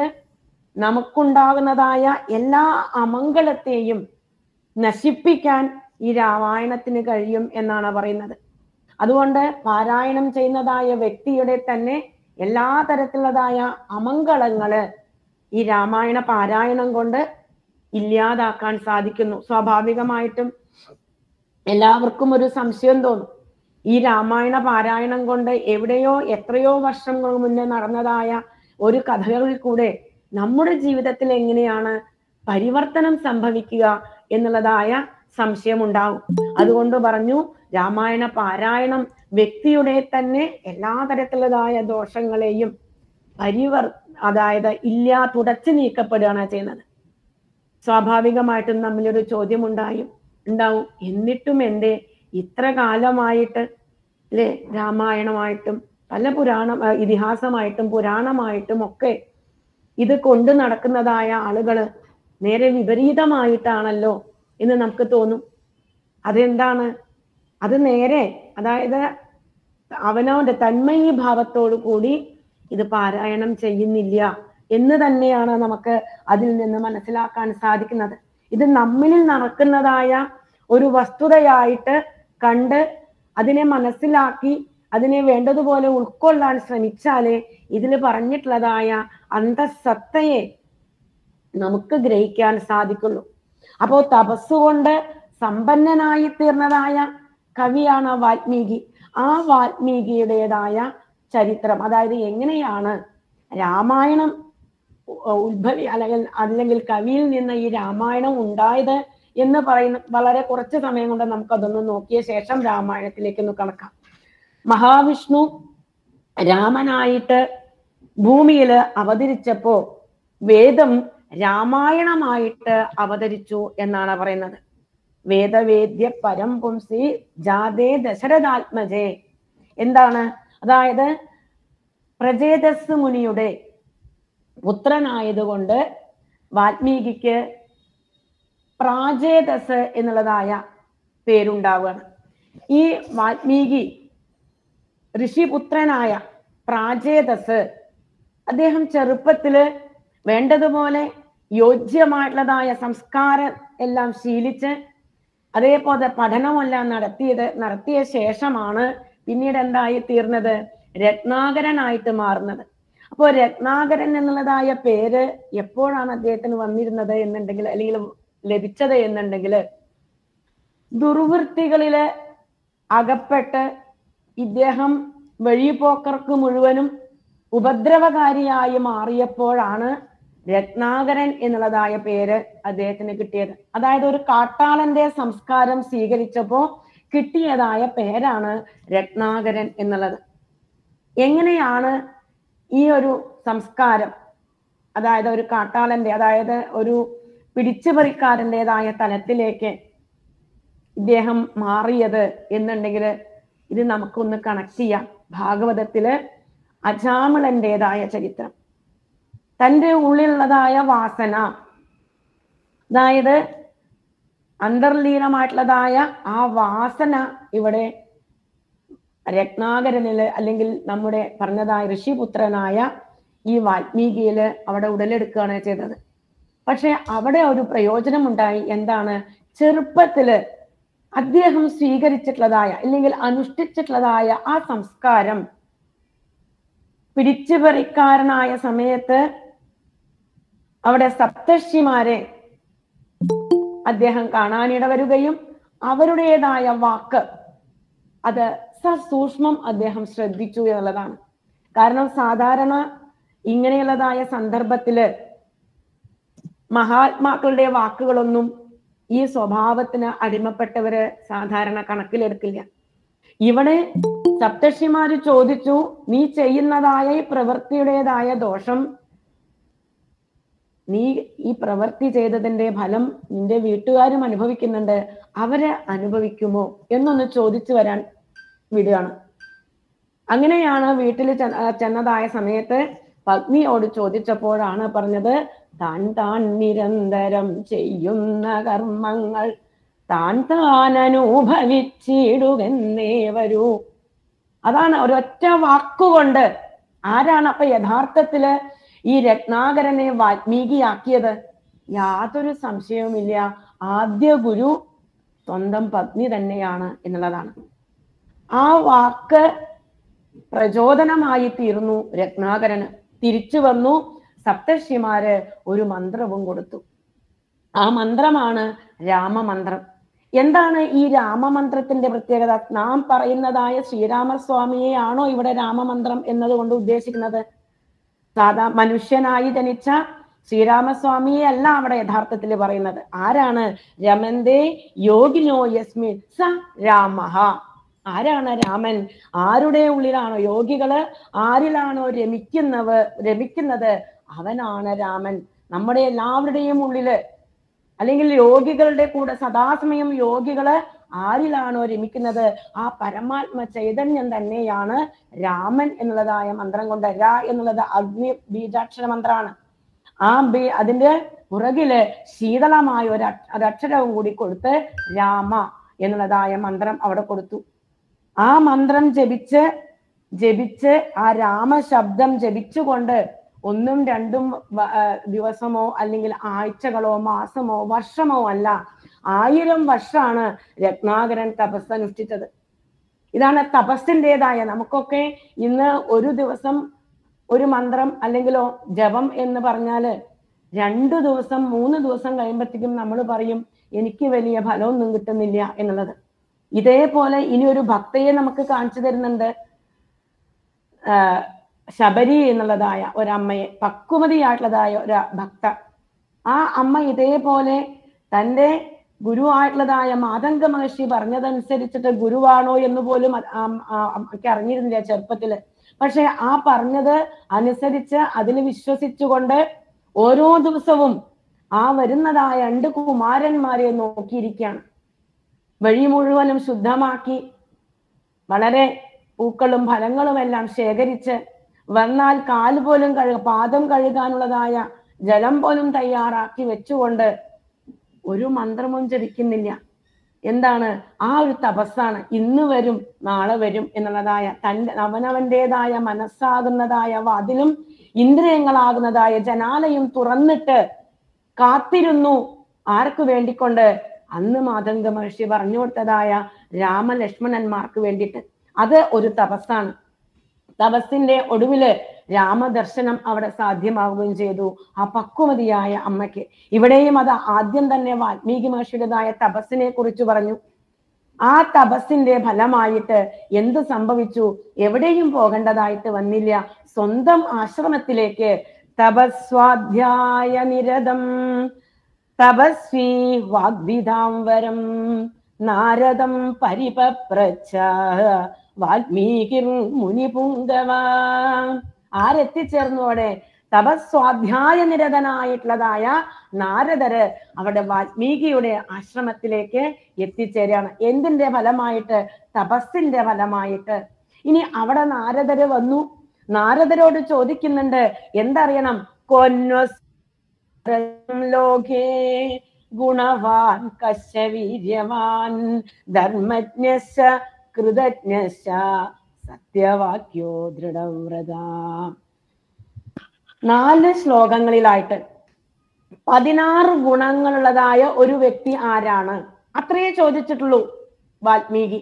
നമുക്കുണ്ടാകുന്നതായ എല്ലാ അമംഗളത്തെയും നശിപ്പിക്കാൻ ഈ രാമായണത്തിന് കഴിയും എന്നാണ് പറയുന്നത്. അതുകൊണ്ട് പാരായണം ചെയ്യുന്നതായ വ്യക്തിയുടെ തന്നെ എല്ലാ തരത്തിലുള്ളതായ അമംഗളങ്ങൾ ഈ രാമായണ പാരായണം കൊണ്ട് ഇല്ലാതാക്കാൻ സാധിക്കുന്നു. സ്വാഭാവികമായിട്ടും എല്ലാവർക്കും ഒരു സംശയം തോന്നും. ഈ രാമായണ പാരായണം കൊണ്ട് എവിടെയോ എത്രയോ വർഷങ്ങൾക്ക് മുന്നേ നടന്നതായ ഒരു കഥകളിൽ കൂടെ നമ്മുടെ ജീവിതത്തിൽ എങ്ങനെയാണ് പരിവർത്തനം സംഭവിക്കുക എന്നുള്ളതായ സംശയം ഉണ്ടാവും അതുകൊണ്ട് പറഞ്ഞു രാമായണ പാരായണം വ്യക്തിയുടെ തന്നെ എല്ലാ തരത്തിലുള്ളതായ ദോഷങ്ങളെയും പരിവർ അതായത് ഇല്ലാ തുടച്ചു നീക്കപ്പെടുകയാണ് ചെയ്യുന്നത്. സ്വാഭാവികമായിട്ടും തമ്മിലൊരു ചോദ്യം ഉണ്ടായും ഉണ്ടാവും. എന്നിട്ടും എന്റെ ഇത്ര കാലമായിട്ട് അല്ലെ രാമായണമായിട്ടും പല പുരാണ ഇതിഹാസമായിട്ടും പുരാണമായിട്ടും ഒക്കെ ഇത് കൊണ്ട് നടക്കുന്നതായ ആളുകൾ നേരെ വിപരീതമായിട്ടാണല്ലോ എന്ന് നമുക്ക് തോന്നും. അതെന്താണ്? അത് നേരെ അതായത് അവനവന്റെ തന്മയി ഭാവത്തോടു കൂടി ഇത് പാരായണം ചെയ്യുന്നില്ല എന്ന് തന്നെയാണ് നമുക്ക് അതിൽ നിന്ന് മനസ്സിലാക്കാൻ സാധിക്കുന്നത്. ഇത് നമ്മളിൽ നടക്കുന്നതായ ഒരു വസ്തുതയായിട്ട് കണ്ട് അതിനെ മനസ്സിലാക്കി അതിനെ വേണ്ടതുപോലെ ഉൾക്കൊള്ളാൻ ശ്രമിച്ചാലേ ഇതിൽ പറഞ്ഞിട്ടുള്ളതായ അന്തസത്തയെ നമുക്ക് ഗ്രഹിക്കാൻ സാധിക്കുള്ളൂ അപ്പോ തപസ്സുകൊണ്ട് സമ്പന്നനായി തീർന്നതായ കവിയാണ് വാൽമീകി. ആ വാൽമീകിയുടേതായ ചരിത്രം അതായത് എങ്ങനെയാണ് രാമായണം ഉത്ഭവി അല്ലെങ്കിൽ അല്ലെങ്കിൽ കവിയിൽ നിന്ന് ഈ രാമായണം ഉണ്ടായത് എന്ന് പറയുന്ന വളരെ കുറച്ച് സമയം കൊണ്ട് നമുക്കതൊന്ന് നോക്കിയ ശേഷം രാമായണത്തിലേക്ക് ഒന്ന് കടക്കാം. മഹാവിഷ്ണു രാമനായിട്ട് ഭൂമിയിൽ അവതരിച്ചപ്പോ വേദം രാമായണമായിട്ട് അവതരിച്ചു എന്നാണ് പറയുന്നത്. വേദവേദ്യ പരം പുംസി ജാതേ ദശരഥാത്മജേ. എന്താണ്? അതായത് പ്രജേതസ് മുനിയുടെ പുത്രനായതുകൊണ്ട് വാൽമീകിക്ക് പ്രാജേതസ് എന്നുള്ളതായ പേരുണ്ടാവുകയാണ്. ഈ വാൽമീകി ഋഷിപുത്രനായ പ്രാജേതസ് അദ്ദേഹം ചെറുപ്പത്തിൽ വേണ്ടതുപോലെ യോജ്യമായിട്ടുള്ളതായ സംസ്കാരം എല്ലാം ശീലിച്ച് അതേപോലെ പഠനമെല്ലാം നടത്തിയത് നടത്തിയ ശേഷമാണ് പിന്നീട് എന്തായി തീർന്നത്? രത്നാകരനായിട്ട് മാറുന്നത്. അപ്പോൾ രത്നാകരൻ എന്നുള്ളതായ പേര് എപ്പോഴാണ് അദ്ദേഹത്തിന് വന്നിരുന്നത് എന്നുണ്ടെങ്കിൽ അല്ലെങ്കിൽ ലഭിച്ചത് എന്നുണ്ടെങ്കിൽ ദുർവൃത്തികളിൽ അകപ്പെട്ട് ഇദ്ദേഹം വഴിപോക്കർക്ക് മുഴുവനും ഉപദ്രവകാരിയായി മാറിയപ്പോഴാണ് രത്നാകരൻ എന്നുള്ളതായ പേര് അദ്ദേഹത്തിന് കിട്ടിയത്. അതായത് ഒരു കാട്ടാളന്റെ സംസ്കാരം സ്വീകരിച്ചപ്പോ കിട്ടിയതായ പേരാണ് രത്നാകരൻ എന്നുള്ളത്. എങ്ങനെയാണ് ഈ ഒരു സംസ്കാരം അതായത് ഒരു കാട്ടാളന്റെ അതായത് ഒരു പിടിച്ചുപറിക്കാരന്റെതായ തലത്തിലേക്ക് ഇദ്ദേഹം മാറിയത് എന്നുണ്ടെങ്കിൽ ഇത് നമുക്കൊന്ന് കണക്ട് ചെയ്യാം. ഭാഗവതത്തിൽ അജാമിളന്റേതായ ചരിത്രം തന്റെ ഉള്ളിലുള്ളതായ വാസന അതായത് അന്തർലീനമായിട്ടുള്ളതായ ആ വാസന ഇവിടെ രത്നാകരനിൽ അല്ലെങ്കിൽ നമ്മുടെ പറഞ്ഞതായ ഋഷിപുത്രനായ ഈ വാൽമീകിയിൽ അവിടെ ഉടലെടുക്കുകയാണ് ചെയ്തത്. പക്ഷെ അവിടെ ഒരു പ്രയോജനമുണ്ടായി എന്താണ്? ചെറുപ്പത്തിൽ അദ്ദേഹം സ്വീകരിച്ചിട്ടുള്ളതായ അല്ലെങ്കിൽ അനുഷ്ഠിച്ചിട്ടുള്ളതായ ആ സംസ്കാരം പിടിച്ചുപറിക്കാരനായ സമയത്ത് അവിടെ സപ്തർഷിമാരെ അദ്ദേഹം കാണാനിട വരികയും അവരുടേതായ വാക്ക് അത് സസൂക്ഷ്മം അദ്ദേഹം ശ്രദ്ധിച്ചു എന്നുള്ളതാണ്. കാരണം സാധാരണ ഇങ്ങനെയുള്ളതായ സന്ദർഭത്തിൽ മഹാത്മാക്കളുടെ വാക്കുകളൊന്നും ഈ സ്വഭാവത്തിന് അടിമപ്പെട്ടവര് സാധാരണ കണക്കിലെടുക്കില്ല. ഇവിടെ സപ്തർഷിമാര് ചോദിച്ചു നീ ചെയ്യുന്നതായ ഈ പ്രവൃത്തിയുടേതായ ദോഷം നീ ഈ പ്രവൃത്തി ചെയ്തതിന്റെ ഫലം നിന്റെ വീട്ടുകാരും അനുഭവിക്കുന്നുണ്ട്. അവർ അനുഭവിക്കുമോ? എന്നൊന്ന് ചോദിച്ചു വരാൻ വിടുകയാണ്. അങ്ങനെയാണ് വീട്ടിൽ ചെന്നതായ സമയത്ത് പത്നിയോട് ചോദിച്ചപ്പോഴാണ് പറഞ്ഞത് താൻ താൻ നിരന്തരം ചെയ്യുന്ന കർമ്മങ്ങൾ താൻ താൻ അനുഭവിച്ചിടുകെന്നേ വരൂ. അതാണ് ഒരൊറ്റ വാക്കുകൊണ്ട് ആരാണ് അപ്പൊ യഥാർത്ഥത്തിൽ ഈ രത്നാകരനെ വാൽമീകിയാക്കിയത് യാതൊരു സംശയവുമില്ല. ആദ്യ ഗുരു സ്വന്തം പത്നി തന്നെയാണ് എന്നുള്ളതാണ്. ആ വാക്ക് പ്രചോദനമായി തീർന്നു രത്നാകരന്. തിരിച്ചു വന്നു. സപ്തർഷിമാര് ഒരു മന്ത്രവും കൊടുത്തു. ആ മന്ത്രമാണ് രാമമന്ത്രം. എന്താണ് ഈ രാമമന്ത്രത്തിന്റെ പ്രത്യേകത? നാം പറയുന്നതായ ശ്രീരാമസ്വാമിയെയാണോ ഇവിടെ രാമമന്ത്രം എന്നതുകൊണ്ട് ഉദ്ദേശിക്കുന്നത്? സാധാ മനുഷ്യനായി ജനിച്ച ശ്രീരാമസ്വാമിയെ അല്ല അവിടെ യഥാർത്ഥത്തിൽ പറയുന്നത്. ആരാണ് രമന്തേ യോഗിനോ യസ്മിൻ സ രാമഹ. ആരാണ് രാമൻ? ആരുടെ ഉള്ളിലാണോ? യോഗികൾ ആരിലാണോ രമിക്കുന്നവ രമിക്കുന്നത്? അവനാണ് രാമൻ. നമ്മുടെ എല്ലാവരുടെയും ഉള്ളിൽ അല്ലെങ്കിൽ യോഗികളുടെ കൂടെ സദാസമയം യോഗികൾ ആരിലാണോ രമിക്കുന്നത്? ആ പരമാത്മ ചൈതന്യം തന്നെയാണ് രാമൻ എന്നുള്ളതായ മന്ത്രം കൊണ്ട് ര എന്നുള്ളത് അഗ്നി ബീജാക്ഷര മന്ത്രാണ്. ആ ബി അതിന്റെ പുറകിൽ ശീതളമായ ഒരു ഒരക്ഷരവും കൂടി കൊടുത്ത് രാമ എന്നുള്ളതായ മന്ത്രം അവിടെ കൊടുത്തു. ആ മന്ത്രം ജപിച്ച് ജപിച്ച് ആ രാമശബ്ദം ജപിച്ചുകൊണ്ട് ഒന്നും രണ്ടും ദിവസമോ അല്ലെങ്കിൽ ആഴ്ചകളോ മാസമോ വർഷമോ അല്ല ആയിരം വർഷമാണ് രത്നാകരൻ തപസ് അനുഷ്ഠിച്ചത്. ഇതാണ് തപസ്സിന്റെതായ നമുക്കൊക്കെ ഇന്ന് ഒരു ദിവസം ഒരു മന്ത്രം അല്ലെങ്കിലോ ജപം എന്ന് പറഞ്ഞാൽ രണ്ടു ദിവസം മൂന്ന് ദിവസം കഴിയുമ്പോഴത്തേക്കും നമ്മൾ പറയും എനിക്ക് വലിയ ഫലമൊന്നും കിട്ടുന്നില്ല എന്നുള്ളത്. ഇതേപോലെ ഇനി ഒരു ഭക്തയെ നമുക്ക് കാണിച്ചു തരുന്നുണ്ട്. ശബരി എന്നുള്ളതായ ഒരമ്മയെ പക്വമതിയായിട്ടുള്ളതായ ഒരു ഭക്ത. ആ അമ്മ ഇതേപോലെ തന്റെ ഗുരുവായിട്ടുള്ളതായ മാതംഗ മഹർഷി പറഞ്ഞതനുസരിച്ചിട്ട് ഗുരുവാണോ എന്ന് പോലും ഒക്കെ അറിഞ്ഞിരുന്നില്ല ചെറുപ്പത്തിൽ. പക്ഷെ ആ പറഞ്ഞത് അനുസരിച്ച് അതിൽ വിശ്വസിച്ചുകൊണ്ട് ഓരോ ദിവസവും ആ വരുന്നതായ രണ്ട് കുമാരന്മാരെ നോക്കിയിരിക്കുകയാണ്. വഴി മുഴുവനും ശുദ്ധമാക്കി വളരെ പൂക്കളും ഫലങ്ങളും എല്ലാം ശേഖരിച്ച് വന്നാൽ കാൽ പോലും കഴുക പാദം കഴുകാനുള്ളതായ ജലം പോലും തയ്യാറാക്കി വെച്ചുകൊണ്ട് ഒരു മന്ത്രവും ജപിക്കുന്നില്ല. എന്താണ്? ആ ഒരു തപസ്സാണ്. ഇന്ന് വരും നാളെ വരും എന്നുള്ളതായ തന്റെ അവനവന്റെതായ മനസ്സാകുന്നതായ വാതിലും ഇന്ദ്രിയങ്ങളാകുന്നതായ ജനാലയും തുറന്നിട്ട് കാത്തിരുന്നു ആർക്കു വേണ്ടിക്കൊണ്ട് അന്ന് മാതംഗ മഹർഷി പറഞ്ഞു കൊടുത്തതായ രാമലക്ഷ്മണന്മാർക്ക് വേണ്ടിയിട്ട് അത് ഒരു തപസ്സാണ്. തപസ്സിന്റെ ഒടുവിൽ രാമദർശനം അവിടെ സാധ്യമാവുകയും ചെയ്തു. ആ പക്വമതിയായ അമ്മയ്ക്ക്. ഇവിടെയും അത് ആദ്യം തന്നെ വാൽമീകി മഹർഷിയുടേതായ തപസ്സിനെ കുറിച്ച് പറഞ്ഞു. ആ തപസ്സിന്റെ ഫലമായിട്ട് എന്ത് സംഭവിച്ചു? എവിടെയും പോകേണ്ടതായിട്ട് വന്നില്ല. സ്വന്തം ആശ്രമത്തിലേക്ക് തപസ്വാധ്യായ നിരതം തപസ്വി വാഗ്വിധാംബരം നാരദം പരിപപ്രച്ച വാൽമീകിർ മുനിപുങ്കവ. ആരെത്തിച്ചേർന്നോടെ തപസ്വാധ്യായ നിരതനായിട്ടുള്ളതായ നാരദര് അവിടെ വാൽമീകിയുടെ ആശ്രമത്തിലേക്ക് എത്തിച്ചേരാണ്. എന്തിന്റെ ഫലമായിട്ട്? തപസ്സിന്റെ ഫലമായിട്ട്. ഇനി അവിടെ നാരദര് വന്നു. നാരദരോട് ചോദിക്കുന്നുണ്ട് എന്തറിയണം? കൊന്നൊസ് ലോകേ ഗുണവാൻ കശവീര്യവാൻ ധർമ്മജ്ഞശ്ച കൃതജ്ഞശ്ച സത്യവാക്യോ ദൃഢവ്രത. നാല് ശ്ലോകങ്ങളിലായിട്ട് പതിനാറ് ഗുണങ്ങളുള്ളതായ ഒരു വ്യക്തി ആരാണ്? അത്രയേ ചോദിച്ചിട്ടുള്ളൂ വാൽമീകി.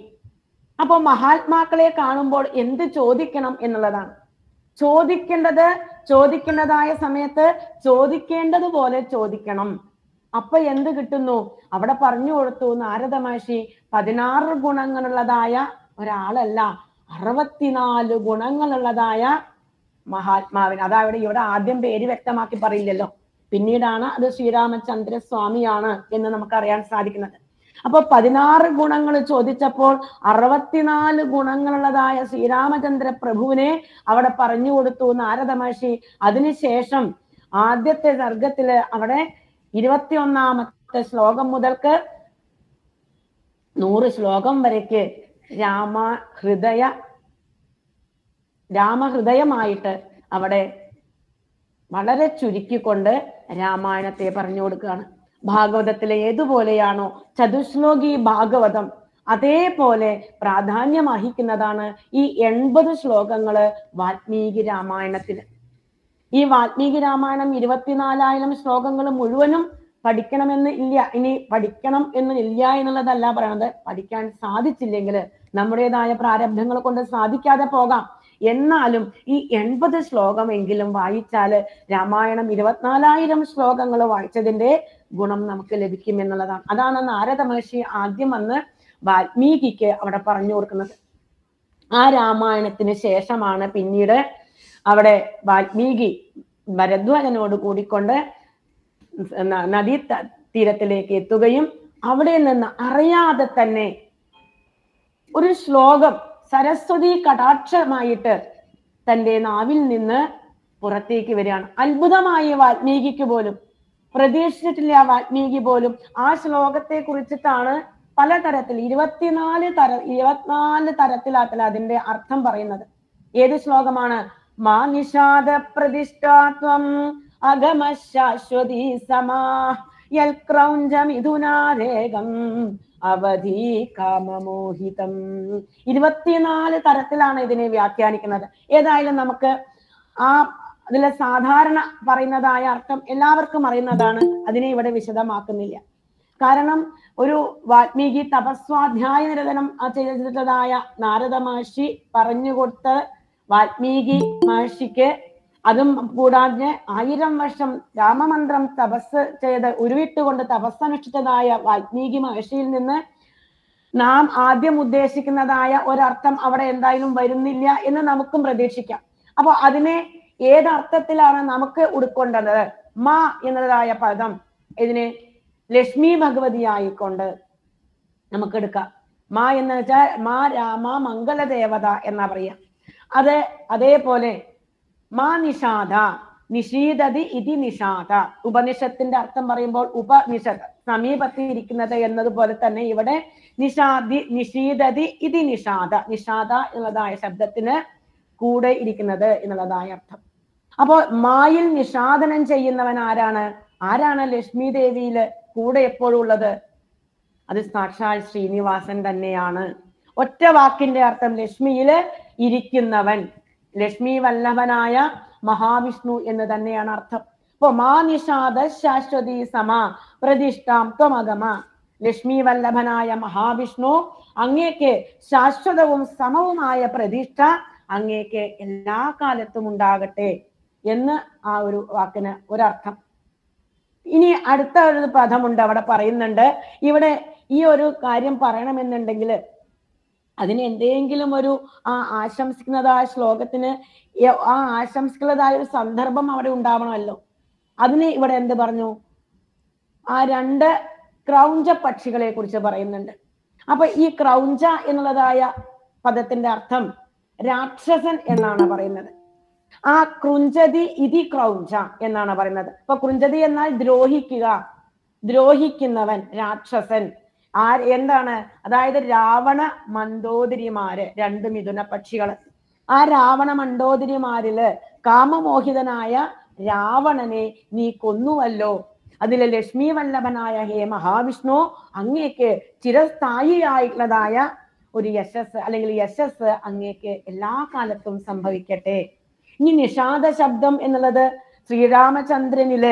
അപ്പൊ മഹാത്മാക്കളെ കാണുമ്പോൾ എന്ത് ചോദിക്കണം എന്നുള്ളതാണ്. ചോദിക്കേണ്ടത് ചോദിക്കേണ്ടതായ സമയത്ത് ചോദിക്കേണ്ടതുപോലെ ചോദിക്കണം. അപ്പൊ എന്ത് കിട്ടുന്നു? അവിടെ പറഞ്ഞു കൊടുത്തു നാരദ മഹർഷി പതിനാറ് ഗുണങ്ങളുള്ളതായ ഒരാളല്ല അറുപത്തിനാല് ഗുണങ്ങളുള്ളതായ മഹാത്മാവിന്. അതായത് ഇവിടെ ആദ്യം പേര് വ്യക്തമാക്കി പറയില്ലല്ലോ. പിന്നീടാണ് അത് ശ്രീരാമചന്ദ്ര സ്വാമിയാണ് എന്ന് നമുക്ക് അറിയാൻ സാധിക്കുന്നത്. അപ്പൊ പതിനാറ് ഗുണങ്ങൾ ചോദിച്ചപ്പോൾ അറുപത്തിനാല് ഗുണങ്ങളുള്ളതായ ശ്രീരാമചന്ദ്ര പ്രഭുവിനെ അവിടെ പറഞ്ഞു കൊടുത്തു നാരദ മഹർഷി. അതിനുശേഷം ആദ്യത്തെ സർഗത്തിൽ അവിടെ ഇരുപത്തിയൊന്നാമത്തെ ശ്ലോകം മുതൽക്ക് നൂറ് ശ്ലോകം വരയ്ക്ക്. രാമ ഹൃദയ രാമഹൃദയമായിട്ട് അവിടെ വളരെ ചുരുക്കിക്കൊണ്ട് രാമായണത്തെ പറഞ്ഞു കൊടുക്കുകയാണ്. ഭാഗവതത്തിലെ ഏതുപോലെയാണോ ചതുശ്ലോകി ഭാഗവതം അതേപോലെ പ്രാധാന്യം അർഹിക്കുന്നതാണ് ഈ എൺപത് ശ്ലോകങ്ങൾ വാൽമീകി രാമായണത്തിന്. ഈ വാൽമീകി രാമായണം ഇരുപത്തിനാലായിരം ശ്ലോകങ്ങൾ മുഴുവനും പഠിക്കണമെന്ന് ഇല്ല. ഇനി പഠിക്കണം എന്ന് ഇല്ല എന്നുള്ളതല്ല പറയണത്. പഠിക്കാൻ സാധിച്ചില്ലെങ്കിൽ നമ്മുടേതായ പ്രാരബ്ധങ്ങൾ കൊണ്ട് സാധിക്കാതെ പോകാം. എന്നാലും ഈ എൺപത് ശ്ലോകമെങ്കിലും വായിച്ചാൽ രാമായണം ഇരുപത്തിനാലായിരം ശ്ലോകങ്ങൾ വായിച്ചതിന്റെ ഗുണം നമുക്ക് ലഭിക്കും എന്നുള്ളതാണ്. അതാണ് നാരദ മഹർഷി ആദ്യം വന്ന് വാൽമീകിക്ക് അവിടെ പറഞ്ഞു കൊടുക്കുന്നത്. ആ രാമായണത്തിന് ശേഷമാണ് പിന്നീട് അവിടെ വാൽമീകി ഭരദ്വാജനോട് കൂടിക്കൊണ്ട് നദീ തീരത്തിലേക്ക് എത്തുകയും അവിടെ നിന്ന് അറിയാതെ തന്നെ ഒരു ശ്ലോകം സരസ്വതി കടാക്ഷമായിട്ട് തന്റെ നാവിൽ നിന്ന് പുറത്തേക്ക് വരികയാണ്. അത്ഭുതമായി വാൽമീകിക്ക് പോലും പ്രതീക്ഷിച്ചിട്ടില്ല വാൽമീകി പോലും. ആ ശ്ലോകത്തെ കുറിച്ചിട്ടാണ് പലതരത്തിൽ ഇരുപത്തിനാല് തര ഇരുപത്തിനാല് തരത്തിലാത്തല്ല അതിന്റെ അർത്ഥം പറയുന്നത്. ഏത് ശ്ലോകമാണ്? മാ നിഷാദ പ്രതിഷ്ഠാത്വം അഗമ ശാശ്വതി സമാ അവധി കാമമോഹിതം. ഇരുപത്തിനാല് തരത്തിലാണ് ഇതിനെ വ്യാഖ്യാനിക്കുന്നത്. ഏതായാലും നമുക്ക് ആ അതിലെ സാധാരണ പറയുന്നതായ അർത്ഥം എല്ലാവർക്കും അറിയുന്നതാണ്. അതിനെ ഇവിടെ വിശദമാക്കുന്നില്ല. കാരണം ഒരു വാൽമീകി തപസ്വാധ്യായ നിരതനം ആ ചെയ്തതായ നാരദ മഹർഷി പറഞ്ഞുകൊടുത്ത് വാൽമീകി മഹർഷിക്ക് അതും കൂടാതെ ആയിരം വർഷം രാമമന്ത്രം തപസ് ചെയ്ത് ഉരുവിട്ടുകൊണ്ട് തപസ്സനുഷ്ഠിച്ചതായ വാൽമീകി മഹർഷിയിൽ നിന്ന് നാം ആദ്യം ഉദ്ദേശിക്കുന്നതായ ഒരർത്ഥം അവിടെ എന്തായാലും വരുന്നില്ല എന്ന് നമുക്കും പ്രതീക്ഷിക്കാം. അപ്പോൾ അതിനെ ഏതർത്ഥത്തിലാണ് നമുക്ക് ഉൾക്കൊണ്ടത്? മ എന്നതായ പദം ഇതിനെ ലക്ഷ്മി ഭഗവതിയായിക്കൊണ്ട് നമുക്ക് എടുക്കാം. മാ എന്ന് വെച്ചാൽ മാ രാമ മംഗളദേവത എന്നാ പറയാ. അത് അതേപോലെ മാ നിഷാദ നിഷീദതി ഇതി നിഷാദ. ഉപനിഷത്തിന്റെ അർത്ഥം പറയുമ്പോൾ ഉപനിഷത്ത് സമീപത്തിൽ ഇരിക്കുന്നത് എന്നതുപോലെ തന്നെ ഇവിടെ നിഷാദി നിഷീദതി ഇതി നിഷാദ. നിഷാദ എന്നുള്ളതായ ശബ്ദത്തിന് കൂടെ ഇരിക്കുന്നത് എന്നുള്ളതായ അർത്ഥം. അപ്പോൾ മായിൽ നിഷാദനം ചെയ്യുന്നവൻ ആരാണ്? ആരാണ് ലക്ഷ്മി ദേവിയിൽ കൂടെ എപ്പോഴും ഉള്ളത്? അത് സാക്ഷാൽ ശ്രീനിവാസൻ തന്നെയാണ്. ഒറ്റ വാക്കിന്റെ അർത്ഥം ലക്ഷ്മിയിൽ ഇരിക്കുന്നവൻ. ലക്ഷ്മി വല്ലഭനായ മഹാവിഷ്ണു എന്ന് തന്നെയാണ് അർത്ഥം. അപ്പൊ മാ നിഷാദ ശാശ്വതി സമ പ്രതിഷ്ഠാം ത്വമഗമ. ലക്ഷ്മി വല്ലഭനായ മഹാവിഷ്ണു അങ്ങേക്ക് ശാശ്വതവും സമവുമായ പ്രതിഷ്ഠ അങ്ങേക്ക് എല്ലാ കാലത്തും ഉണ്ടാകട്ടെ. എന്ന് ആ ഒരു വാക്കിന് ഒരർത്ഥം. ഇനി അടുത്ത ഒരു പദമുണ്ട് അവിടെ പറയുന്നുണ്ട്. ഇവിടെ ഈ ഒരു കാര്യം പറയണമെന്നുണ്ടെങ്കിൽ അതിന് എന്തെങ്കിലും ഒരു ആ ആശംസിക്കുന്നതായ ശ്ലോകത്തിന് ആ ആശംസിക്കുന്നതായ ഒരു സന്ദർഭം അവിടെ ഉണ്ടാവണമല്ലോ. അതിന് ഇവിടെ എന്ത് പറഞ്ഞു? ആ രണ്ട് ക്രൗഞ്ച പക്ഷികളെ കുറിച്ച് പറയുന്നുണ്ട്. അപ്പൊ ഈ ക്രൗഞ്ച എന്നുള്ളതായ പദത്തിന്റെ അർത്ഥം രാക്ഷസൻ എന്നാണ് പറയുന്നത്. ആ കൃഞ്ചതി ഇതി ക്രൗഞ്ച എന്നാണ് പറയുന്നത്. അപ്പൊ കൃഞ്ചതി എന്നാൽ ദ്രോഹിക്കുക ദ്രോഹിക്കുന്നവൻ രാക്ഷസൻ. ആ എന്താണ്? അതായത് രാവണ മണ്ടോദരിമാര് രണ്ട് മിഥുന പക്ഷികൾ. ആ രാവണ മണ്ടോദരിമാരിൽ കാമമോഹിതനായ രാവണനെ നീ കൊന്നുവല്ലോ. അതിലെ ലക്ഷ്മി വല്ലഭനായ ഹേ മഹാവിഷ്ണു അങ്ങേക്ക് ചിരസ്ഥായിയായിട്ടുള്ളതായ ഒരു യശസ് അല്ലെങ്കിൽ യശസ് അങ്ങേക്ക് എല്ലാ കാലത്തും സംഭവിക്കട്ടെ. ഇനി നിഷാദ ശബ്ദം എന്നുള്ളത് ശ്രീരാമചന്ദ്രനിൽ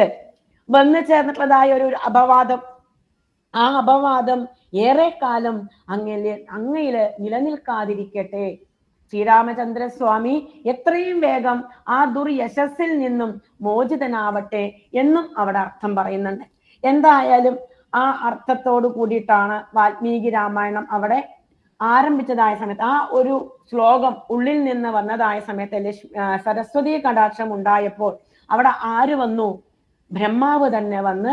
വന്നു ചേർന്നിട്ടുള്ളതായ ഒരു അപവാദം. ആ അപവാദം ഏറെ കാലം അങ്ങയിൽ അങ്ങയിൽ നിലനിൽക്കാതിരിക്കട്ടെ. ശ്രീരാമചന്ദ്ര സ്വാമി എത്രയും വേഗം ആ ദുർയശസ്സിൽ നിന്നും മോചിതനാവട്ടെ എന്നും അവിടെ അർത്ഥം പറയുന്നുണ്ട്. എന്തായാലും ആ അർത്ഥത്തോട് കൂടിയിട്ടാണ് വാൽമീകി രാമായണം അവിടെ ആരംഭിച്ചതായ സമയത്ത് ആ ഒരു ശ്ലോകം ഉള്ളിൽ നിന്ന് വന്നതായ സമയത്ത് സരസ്വതി കടാക്ഷം ഉണ്ടായപ്പോൾ അവിടെ ആര് വന്നു? ബ്രഹ്മാവ് തന്നെ വന്ന്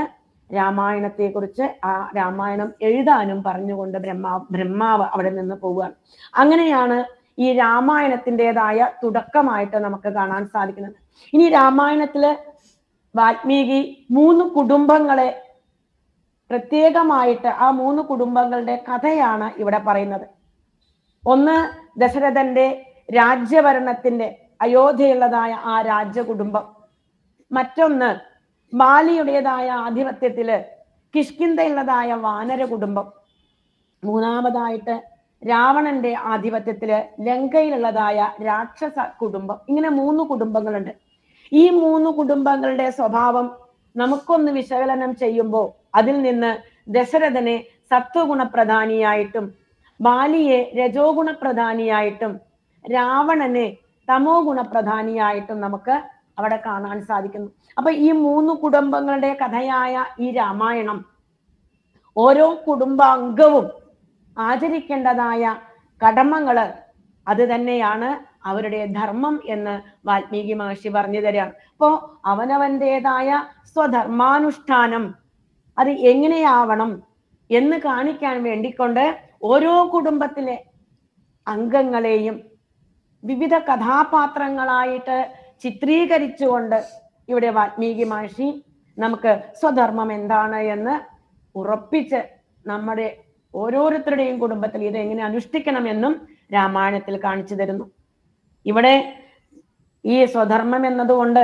രാമായണത്തെ കുറിച്ച് ആ രാമായണം എഴുതാനും പറഞ്ഞുകൊണ്ട് ബ്രഹ്മാവ് ബ്രഹ്മാവ് അവിടെ നിന്ന് പോവുകയാണ്. അങ്ങനെയാണ് ഈ രാമായണത്തിന്റെതായ തുടക്കമായിട്ട് നമുക്ക് കാണാൻ സാധിക്കുന്നത്. ഇനി രാമായണത്തിൽ വാൽമീകി മൂന്ന് കുടുംബങ്ങളെ പ്രത്യേകമായിട്ട് ആ മൂന്ന് കുടുംബങ്ങളുടെ കഥയാണ് ഇവിടെ പറയുന്നത്. ഒന്ന് ദശരഥന്റെ രാജ്യഭരണത്തിന്റെ അയോധ്യയുള്ളതായ ആ രാജകുടുംബം. മറ്റൊന്ന് ബാലിയുടേതായ ആധിപത്യത്തിൽ കിഷ്കിന്തയുള്ളതായ വാനര കുടുംബം. മൂന്നാമതായിട്ട് രാവണന്റെ ആധിപത്യത്തിൽ ലങ്കയിലുള്ളതായ രാക്ഷസ കുടുംബം. ഇങ്ങനെ മൂന്ന് കുടുംബങ്ങളുണ്ട്. ഈ മൂന്ന് കുടുംബങ്ങളുടെ സ്വഭാവം നമുക്കൊന്ന് വിശകലനം ചെയ്യുമ്പോൾ അതിൽ നിന്ന് ദശരഥനെ സത്വഗുണപ്രധാനിയായിട്ടും ബാലിയെ രജോ ഗുണപ്രധാനിയായിട്ടും രാവണനെ തമോ ഗുണപ്രധാനിയായിട്ടും നമുക്ക് അവിടെ കാണാൻ സാധിക്കുന്നു. അപ്പൊ ഈ മൂന്ന് കുടുംബങ്ങളുടെ കഥയായ ഈ രാമായണം ഓരോ കുടുംബാംഗവും ആചരിക്കേണ്ടതായ കടമകൾ അത് തന്നെയാണ് അവരുടെ ധർമ്മം എന്ന് വാൽമീകി മഹർഷി പറഞ്ഞു തരാം. അപ്പോ അവനവന്റേതായ സ്വധർമാനുഷ്ഠാനം അത് എങ്ങനെയാവണം എന്ന് കാണിക്കാൻ വേണ്ടിക്കൊണ്ട് ഓരോ കുടുംബത്തിലെ അംഗങ്ങളെയും വിവിധ കഥാപാത്രങ്ങളായിട്ട് ചിത്രീകരിച്ചുകൊണ്ട് ഇവിടെ വാത്മീകി മഹർഷി നമുക്ക് സ്വധർമ്മം എന്താണ് എന്ന് ഉറപ്പിച്ച് നമ്മുടെ ഓരോരുത്തരുടെയും കുടുംബത്തിൽ ഇത് എങ്ങനെ അനുഷ്ഠിക്കണം എന്നും രാമായണത്തിൽ കാണിച്ചു തരുന്നു. ഇവിടെ ഈ സ്വധർമ്മം എന്നതുകൊണ്ട്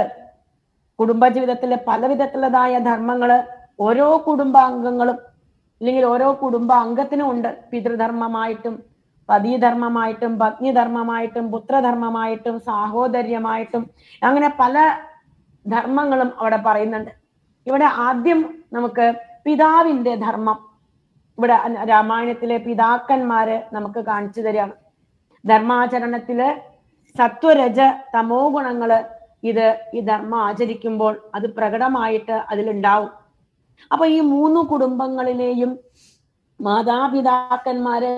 കുടുംബജീവിതത്തിലെ പല വിധത്തിലുള്ളതായ ധർമ്മങ്ങൾ ഓരോ കുടുംബാംഗങ്ങളും അല്ലെങ്കിൽ ഓരോ കുടുംബ അംഗത്തിനും ഉണ്ട്. പിതൃധർമ്മമായിട്ടും പതിധർമ്മമായിട്ടും പത്നിധർമ്മമായിട്ടും പുത്രധർമ്മമായിട്ടും സാഹോദര്യമായിട്ടും. അങ്ങനെ പല ധർമ്മങ്ങളും അവിടെ പറയുന്നുണ്ട്. ഇവിടെ ആദ്യം നമുക്ക് പിതാവിന്റെ ധർമ്മം. ഇവിടെ രാമായണത്തിലെ പിതാക്കന്മാര് നമുക്ക് കാണിച്ചു തരികയാണ്. ധർമാചരണത്തിൽ സത്വരജ തമോ ഗുണങ്ങൾ ഇത് ഈ ധർമ്മം ആചരിക്കുമ്പോൾ അത് പ്രകടമായിട്ട് അതിലുണ്ടാവും. അപ്പൊ ഈ മൂന്ന് കുടുംബങ്ങളിലെയും മാതാപിതാക്കന്മാര്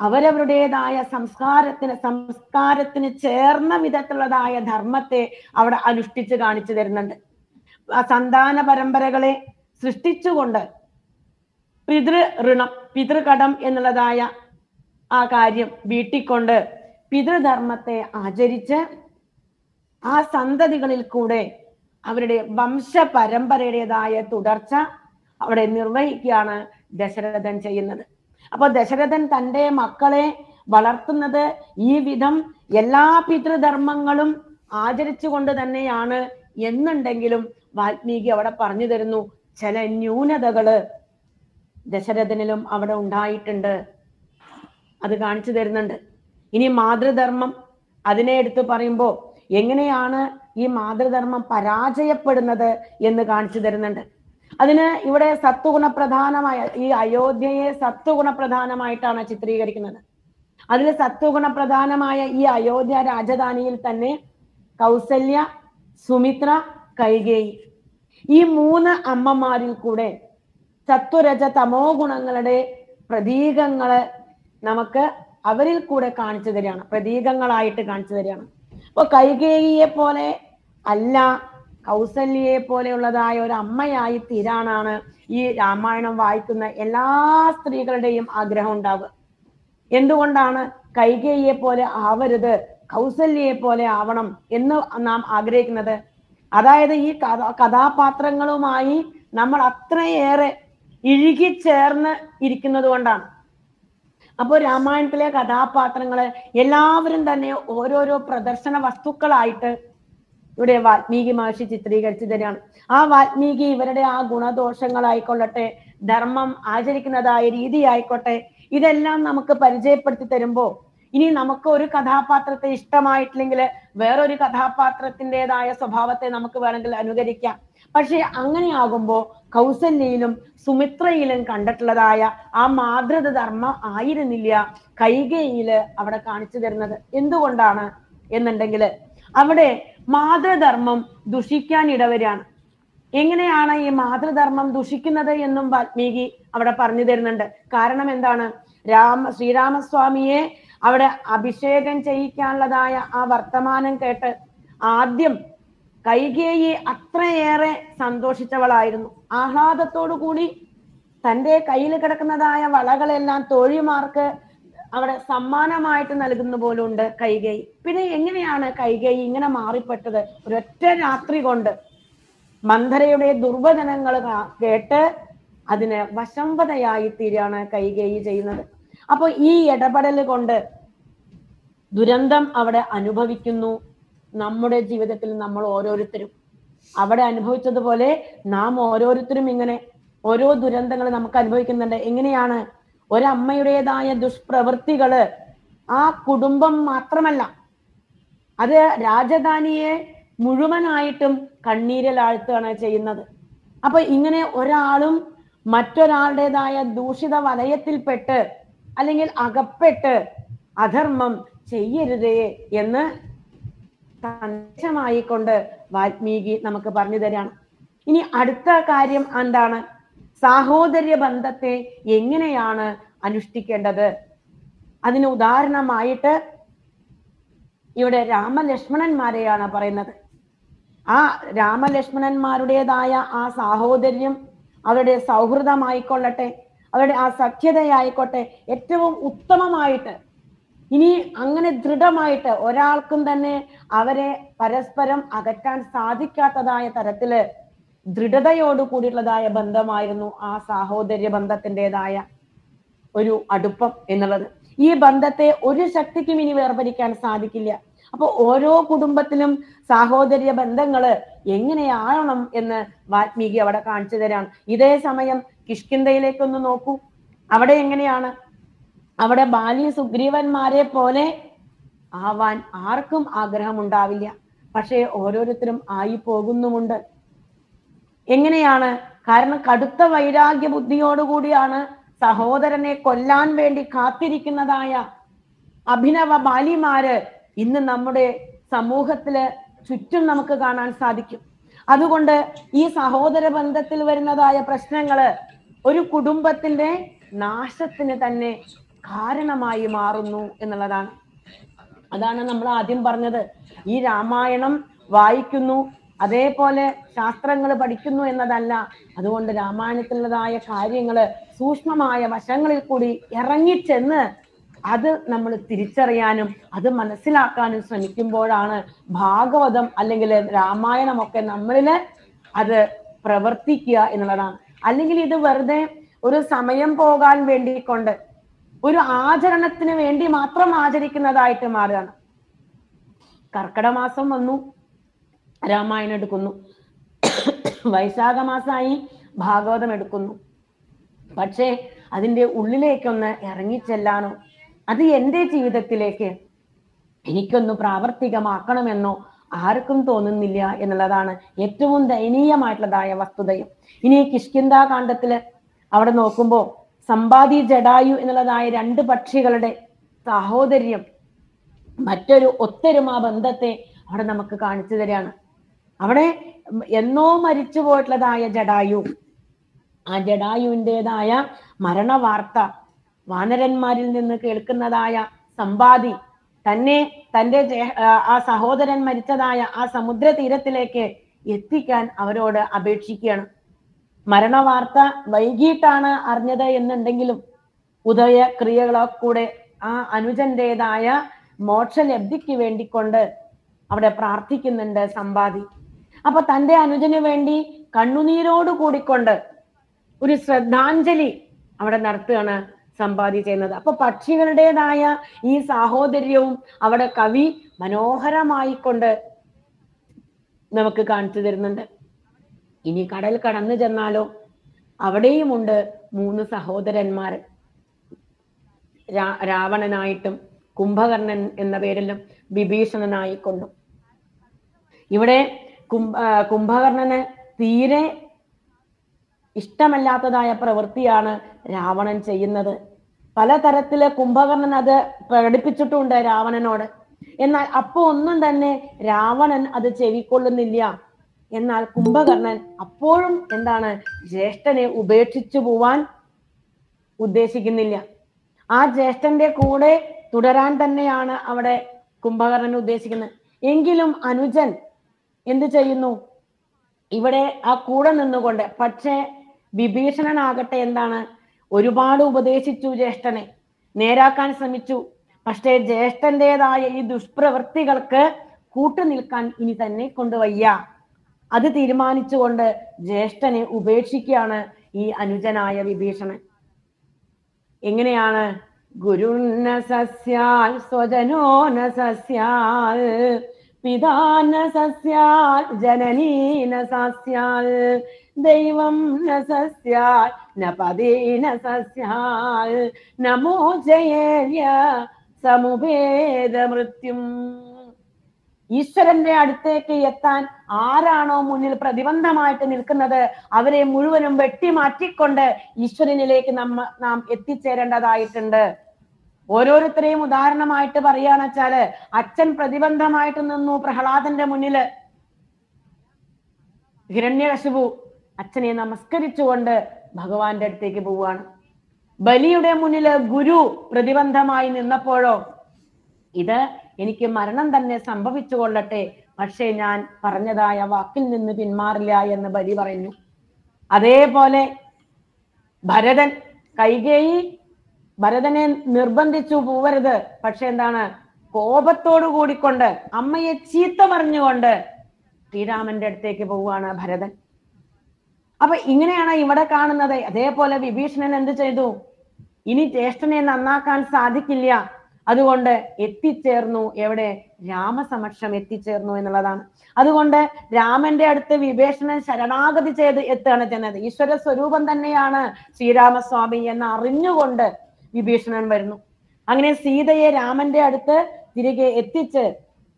അവരവരുടേതായ സംസ്കാരത്തിന് സംസ്കാരത്തിന് ചേർന്ന വിധത്തിലുള്ളതായ ധർമ്മത്തെ അവിടെ അനുഷ്ഠിച്ച് കാണിച്ചു തരുന്നുണ്ട്. സന്താന പരമ്പരകളെ സൃഷ്ടിച്ചുകൊണ്ട് പിതൃ ഋണം പിതൃകടം എന്നുള്ളതായ ആ കാര്യം വീട്ടിക്കൊണ്ട് പിതൃധർമ്മത്തെ ആചരിച്ച് ആ സന്തതികളിൽ കൂടെ അവരുടെ വംശ പരമ്പരയുടേതായ തുടർച്ച അവിടെ നിർവഹിക്കുകയാണ് ദശരഥൻ ചെയ്യുന്നത്. അപ്പൊ ദശരഥൻ തന്റെ മക്കളെ വളർത്തുന്നത് ഈ വിധം എല്ലാ പിതൃധർമ്മങ്ങളും ആചരിച്ചുകൊണ്ട് തന്നെയാണ് എന്നുണ്ടെങ്കിലും വാൽമീകി അവിടെ പറഞ്ഞു തരുന്നു ചില ന്യൂനതകൾ ദശരഥനിലും അവിടെ ഉണ്ടായിട്ടുണ്ട്. അത് കാണിച്ചു തരുന്നുണ്ട്. ഇനി മാതൃധർമ്മം അതിനെ എടുത്ത് പറയുമ്പോ എങ്ങനെയാണ് ഈ മാതൃധർമ്മം പരാജയപ്പെടുന്നത് എന്ന് കാണിച്ചു തരുന്നുണ്ട്. അതിന് ഇവിടെ സത്വഗുണപ്രധാനമായ ഈ അയോധ്യയെ സത്വഗുണപ്രധാനമായിട്ടാണ് ചിത്രീകരിക്കുന്നത്. അതിൽ സത്വഗുണപ്രധാനമായ ഈ അയോധ്യ രാജധാനിയിൽ തന്നെ കൗസല്യ സുമിത്ര കൈകേയി. ഈ മൂന്ന് അമ്മമാരിൽ കൂടെ സത്വരജ തമോ ഗുണങ്ങളുടെ പ്രതീകങ്ങൾ നമുക്ക് അവരിൽ കൂടെ കാണിച്ചു തരികയാണ് പ്രതീകങ്ങളായിട്ട് കാണിച്ചു തരികയാണ്. അപ്പൊ കൈകേയിയെ പോലെ അല്ല കൗസല്യയെ പോലെയുള്ളതായ ഒരു അമ്മയായി തീരാനാണ് ഈ രാമായണം വായിക്കുന്ന എല്ലാ സ്ത്രീകളുടെയും ആഗ്രഹം ഉണ്ടാവുക. എന്തുകൊണ്ടാണ് കൈകേയിയെ പോലെ ആവരുത് കൗസല്യയെ പോലെ ആവണം എന്ന് നാം ആഗ്രഹിക്കുന്നത്? അതായത് ഈ കഥ കഥാപാത്രങ്ങളുമായി നമ്മൾ അത്രയേറെ ഇഴുകിച്ചേർന്ന് ഇരിക്കുന്നത് കൊണ്ടാണ് അപ്പോൾ രാമായണത്തിലെ കഥാപാത്രങ്ങൾ എല്ലാവരും തന്നെ ഓരോരോ പ്രദർശന വസ്തുക്കളായിട്ട് ഇവിടെ വാൽമീകി മഹർഷി ചിത്രീകരിച്ചു തരികയാണ്. ആ വാൽമീകി ഇവരുടെ ആ ഗുണദോഷങ്ങളായിക്കൊള്ളട്ടെ ധർമ്മം ആചരിക്കുന്നതായ രീതി ആയിക്കോട്ടെ ഇതെല്ലാം നമുക്ക് പരിചയപ്പെടുത്തി തരുമ്പോ ഇനി നമുക്ക് ഒരു കഥാപാത്രത്തെ ഇഷ്ടമായിട്ടില്ലെങ്കിൽ വേറൊരു കഥാപാത്രത്തിന്റെതായ സ്വഭാവത്തെ നമുക്ക് വേണമെങ്കിൽ അനുകരിക്കാം. പക്ഷെ അങ്ങനെയാകുമ്പോൾ കൗസല്യയിലും സുമിത്രയിലും കണ്ടിട്ടുള്ളതായ ആ മാതൃത ധർമ്മം ആയിരുന്നില്ല കൈകയിൽ അവിടെ കാണിച്ചു തരുന്നത്. എന്തുകൊണ്ടാണ് എന്നുണ്ടെങ്കിൽ അവിടെ മാതൃധർമ്മം ദുഷിക്കാൻ ഇടവരാണ്. എങ്ങനെയാണ് ഈ മാതൃധർമ്മം ദുഷിക്കുന്നത് എന്നും വാൽമീകി അവിടെ പറഞ്ഞു തരുന്നുണ്ട്. കാരണം എന്താണ്? രാമ ശ്രീരാമസ്വാമിയെ അവിടെ അഭിഷേകം ചെയ്യിക്കാനുള്ളതായ ആ വർത്തമാനം കേട്ട് ആദ്യം കൈകേയി അത്രയേറെ സന്തോഷിച്ചവളായിരുന്നു. ആഹ്ലാദത്തോടു കൂടി തന്റെ കയ്യിൽ കിടക്കുന്നതായ വളകളെല്ലാം തോഴിമാർക്ക് അവിടെ സമ്മാനമായിട്ട് നൽകുന്ന പോലുണ്ട് കൈകേയി. പിന്നെ എങ്ങനെയാണ് കൈകേയി ഇങ്ങനെ മാറിപ്പെട്ടത്? ഒരൊറ്റ രാത്രി കൊണ്ട് മന്ധരയുടെ ദുർവചനങ്ങൾ കേട്ട് അതിന് വശംവതയായി തീരാണ് കൈകേയി ചെയ്യുന്നത്. അപ്പൊ ഈ ഇടപെടൽ കൊണ്ട് ദുരന്തം അവിടെ അനുഭവിക്കുന്നു. നമ്മുടെ ജീവിതത്തിൽ നമ്മൾ ഓരോരുത്തരും. അവിടെ അനുഭവിച്ചതുപോലെ നാം ഓരോരുത്തരും ഇങ്ങനെ ഓരോ ദുരന്തങ്ങൾ നമുക്ക് അനുഭവിക്കുന്നുണ്ട്. എങ്ങനെയാണ്? ഒരമ്മയുടേതായ ദുഷ്പ്രവൃത്തികൾ ആ കുടുംബം മാത്രമല്ല അത് രാജധാനിയെ മുഴുവനായിട്ടും കണ്ണീരിലാഴ്ത്തുകയാണ് ചെയ്യുന്നത്. അപ്പൊ ഇങ്ങനെ ഒരാളും മറ്റൊരാളുടേതായ ദൂഷിത വലയത്തിൽപ്പെട്ട് അല്ലെങ്കിൽ അകപ്പെട്ട് അധർമ്മം ചെയ്യരുതേ എന്ന് സന്ദേശമായിക്കൊണ്ട് വാൽമീകി നമുക്ക് പറഞ്ഞു തരാണ് ഇനി അടുത്ത കാര്യം എന്താണ്? സാഹോദര്യ ബന്ധത്തെ എങ്ങനെയാണ് അനുഷ്ഠിക്കേണ്ടത്? അതിന് ഉദാഹരണമായിട്ട് ഇവിടെ രാമലക്ഷ്മണന്മാരെയാണ് പറയുന്നത്. ആ രാമലക്ഷ്മണന്മാരുടേതായ ആ സാഹോദര്യം അവരുടെ സൗഹൃദമായിക്കൊള്ളട്ടെ. അവരുടെ ആ സഖ്യതയായിക്കോട്ടെ ഏറ്റവും ഉത്തമമായിട്ട്. ഇനി അങ്ങനെ ദൃഢമായിട്ട് ഒരാൾക്കും തന്നെ അവരെ പരസ്പരം അകറ്റാൻ സാധിക്കാത്തതായ തരത്തിൽ ദൃഢതയോട് കൂടിയുള്ളതായ ബന്ധമായിരുന്നു ആ സാഹോദര്യ ബന്ധത്തിന്റെതായ ഒരു അടുപ്പം എന്നുള്ളത്. ഈ ബന്ധത്തെ ഒരു ശക്തിക്കും ഇനി വേർപരിക്കാൻ സാധിക്കില്ല. അപ്പൊ ഓരോ കുടുംബത്തിലും സാഹോദര്യ ബന്ധങ്ങൾ എങ്ങനെയാവണം എന്ന് വാത്മീകി അവിടെ കാണിച്ചു തരാണ്. ഇതേ സമയം കിഷ്കിന്തയിലേക്കൊന്ന് നോക്കൂ. അവിടെ എങ്ങനെയാണ്? അവിടെ ബാലി സുഗ്രീവന്മാരെ പോലെ ആവാൻ ആർക്കും ആഗ്രഹം ഉണ്ടാവില്ല പക്ഷേ ഓരോരുത്തരും ആയി പോകുന്നുമുണ്ട്. എങ്ങനെയാണ്? കാരണം കടുത്ത വൈരാഗ്യ ബുദ്ധിയോടുകൂടിയാണ് സഹോദരനെ കൊല്ലാൻ വേണ്ടി കാത്തിരിക്കുന്നതായ അഭിനവ ബാലിമാര് ഇന്ന് നമ്മുടെ സമൂഹത്തിൽ ചുറ്റും നമുക്ക് കാണാൻ സാധിക്കും. അതുകൊണ്ട് ഈ സഹോദര ബന്ധത്തിൽ വരുന്നതായ പ്രശ്നങ്ങൾ ഒരു കുടുംബത്തിന്റെ നാശത്തിന് തന്നെ കാരണമായി മാറുന്നു എന്നുള്ളതാണ്. അതാണ് നമ്മൾ ആദ്യം പറഞ്ഞത്. ഈ രാമായണം വായിക്കുന്നു അതേപോലെ ശാസ്ത്രങ്ങൾ പഠിക്കുന്നു എന്നതല്ല. അതുകൊണ്ട് രാമായണത്തിലുള്ളതായ കാര്യങ്ങൾ സൂക്ഷ്മമായ വശങ്ങളിൽ കൂടി ഇറങ്ങിച്ചെന്ന് അത് നമ്മൾ തിരിച്ചറിയാനും അത് മനസ്സിലാക്കാനും ശ്രമിക്കുമ്പോഴാണ് ഭാഗവതം അല്ലെങ്കിൽ രാമായണമൊക്കെ നമ്മളിൽ അത് പ്രവർത്തിക്കുക എന്നുള്ളതാണ്. അല്ലെങ്കിൽ ഇത് വെറുതെ ഒരു സമയം പോകാൻ വേണ്ടി കൊണ്ട് ഒരു ആചരണത്തിന് വേണ്ടി മാത്രം ആചരിക്കുന്നതായിട്ട് മാറുകയാണ്. കർക്കിടക മാസം വന്നു രാമായണം എടുക്കുന്നു. വൈശാഖ മാസമായി ഭാഗവതം എടുക്കുന്നു. പക്ഷേ അതിന്റെ ഉള്ളിലേക്കൊന്ന് ഇറങ്ങിച്ചെല്ലാനോ അത് എന്റെ ജീവിതത്തിലേക്ക് എനിക്കൊന്ന് പ്രാവർത്തികമാക്കണമെന്നോ ആർക്കും തോന്നുന്നില്ല എന്നുള്ളതാണ് ഏറ്റവും ദയനീയമായിട്ടുള്ളതായ വസ്തുതയും. ഇനി കിഷ്കിന്ദ കാണ്ഡത്തിൽ അവിടെ നോക്കുമ്പോൾ സമ്പാദി ജഡായു എന്നുള്ളതായ രണ്ട് പക്ഷികളുടെ സാഹോദര്യം മറ്റൊരു ഒത്തൊരുമ ബന്ധത്തെ അവിടെ നമുക്ക് കാണിച്ചു തരികയാണ് അവിടെ എന്നോ മരിച്ചു പോയിട്ടുള്ളതായ ജഡായു. ആ ജഡായുവിന്റെതായ മരണവാർത്ത വാനരന്മാരിൽ നിന്ന് കേൾക്കുന്നതായ സമ്പാദി തന്നെ തന്റെ ആ, സഹോദരൻ മരിച്ചതായ ആ സമുദ്ര തീരത്തിലേക്ക് എത്തിക്കാൻ അവരോട് അപേക്ഷിക്കുകയാണ്. മരണവാർത്ത വൈകിട്ടാണ് അറിഞ്ഞത് എന്നുണ്ടെങ്കിലും ഉദയ ക്രിയകളോ കൂടെ ആ അനുജന്റേതായ മോക്ഷലബ്ധിക്ക് വേണ്ടിക്കൊണ്ട് അവിടെ പ്രാർത്ഥിക്കുന്നുണ്ട് സമ്പാദി അപ്പൊ തന്റെ അനുജന് വേണ്ടി കണ്ണുനീരോട് കൂടിക്കൊണ്ട് ഒരു ശ്രദ്ധാഞ്ജലി അവിടെ നടത്തുകയാണ് സമ്പാദി ചെയ്യുന്നത് അപ്പൊ പക്ഷികളുടേതായ ഈ സാഹോദര്യവും അവിടെ കവി മനോഹരമായിക്കൊണ്ട് നമുക്ക് കാണിച്ചു തരുന്നുണ്ട്. ഇനി കടൽ കടന്നു ചെന്നാലോ? അവിടെയുമുണ്ട് മൂന്ന് സഹോദരന്മാർ. രാവണനായിട്ടും കുംഭകർണൻ എന്ന പേരിലും വിഭീഷണനായിക്കൊണ്ടും. ഇവിടെ കുംഭ കുംഭകർണന് തീരെ ഇഷ്ടമല്ലാത്തതായ പ്രവൃത്തിയാണ് രാവണൻ ചെയ്യുന്നത്. പലതരത്തിലെ കുംഭകർണൻ അത് പ്രകടിപ്പിച്ചിട്ടുണ്ട് രാവണനോട്. എന്നാൽ അപ്പോ ഒന്നും തന്നെ രാവണൻ അത് ചെവിക്കൊള്ളുന്നില്ല. എന്നാൽ കുംഭകർണൻ അപ്പോഴും എന്താണ് ജ്യേഷ്ഠനെ ഉപേക്ഷിച്ചു പോവാൻ ഉദ്ദേശിക്കുന്നില്ല. ആ ജ്യേഷ്ഠന്റെ കൂടെ തുടരാൻ തന്നെയാണ് അവിടെ കുംഭകർണൻ ഉദ്ദേശിക്കുന്നത്. എങ്കിലും അനുജൻ എന്ത് ചെയ്യുന്നു? ഇവിടെ ആ കൂടെ നിന്നുകൊണ്ട് പക്ഷേ വിഭീഷണനാകട്ടെ എന്താണ്? ഒരുപാട് ഉപദേശിച്ചു ജ്യേഷ്ഠനെ. നേരാക്കാൻ ശ്രമിച്ചു. പക്ഷേ ജ്യേഷ്ഠന്റേതായ ഈ ദുഷ്പ്രവൃത്തികൾക്ക് കൂട്ടുനിൽക്കാൻ ഇനി തന്നെ കൊണ്ടുവയ്യ. അത് തീരുമാനിച്ചുകൊണ്ട് ജ്യേഷ്ഠനെ ഉപേക്ഷിക്കുകയാണ് ഈ അനുജനായ വിഭീഷണൻ. എങ്ങനെയാണ്? ഗുരുന്ന സസ്യാൽ സ്വജനോ ന സസ്യാൽ പിതാന സസ്യാൽ ജനനീന സസ്യാൽ ദൈവം ന സസ്യാൽ ന പതീന സസ്യാൽ നമോ ജയേര്യ സമുഭേദ മൃത്യും ഈശ്വരന്റെ അടുത്തേക്ക് എത്താൻ ആരാണോ മുന്നിൽ പ്രതിബന്ധമായിട്ട് നിൽക്കുന്നത് അവരെ മുഴുവനും വെട്ടിമാറ്റിക്കൊണ്ട് ഈശ്വരനിലേക്ക് നമ്മ നാം എത്തിച്ചേരേണ്ടതായിട്ടുണ്ട്. ഓരോരുത്തരെയും ഉദാഹരണമായിട്ട് പറയുകയാണെന്ന് വെച്ചാൽ അച്ഛൻ പ്രതിബന്ധമായിട്ട് നിന്നു പ്രഹ്ലാദന്റെ മുന്നിൽ. ഹിരണ്യകശിപു അച്ഛനെ നമസ്കരിച്ചുകൊണ്ട് ഭഗവാന്റെ അടുത്തേക്ക് പോവുകയാണ് ബലിയുടെ മുന്നിൽ ഗുരു പ്രതിബന്ധമായി നിന്നപ്പോഴോ ഇത് എനിക്ക് മരണം തന്നെ സംഭവിച്ചു കൊള്ളട്ടെ പക്ഷേ ഞാൻ പറഞ്ഞതായ വാക്കിൽ നിന്ന് പിന്മാറില്ല എന്ന് ബലി പറഞ്ഞു അതേപോലെ ഭരതൻ കൈകേയി ഭരതനെ നിർബന്ധിച്ചു പോവരുത് പക്ഷെ എന്താണ് കോപത്തോടു കൂടിക്കൊണ്ട് അമ്മയെ ചീത്ത പറഞ്ഞുകൊണ്ട് ശ്രീരാമന്റെ അടുത്തേക്ക് പോവുകയാണ് ഭരതൻ. അപ്പൊ ഇങ്ങനെയാണ് ഇവിടെ കാണുന്നത്. അതേപോലെ വിഭീഷണൻ എന്ത് ചെയ്തു? ഇനി ജ്യേഷ്ഠനെ നന്നാക്കാൻ സാധിക്കില്ല. അതുകൊണ്ട് എത്തിച്ചേർന്നു. എവിടെ? രാമസമക്ഷം എത്തിച്ചേർന്നു എന്നുള്ളതാണ്. അതുകൊണ്ട് രാമന്റെ അടുത്ത് വിഭീഷണൻ ശരണാഗതി ചെയ്ത് എത്തുകയാണ് ചെന്നത് ഈശ്വര സ്വരൂപം തന്നെയാണ് ശ്രീരാമസ്വാമി എന്ന് അറിഞ്ഞുകൊണ്ട് വിഭീഷണൻ വരുന്നു. അങ്ങനെ സീതയെ രാമന്റെ അടുത്ത് തിരികെ എത്തിച്ച്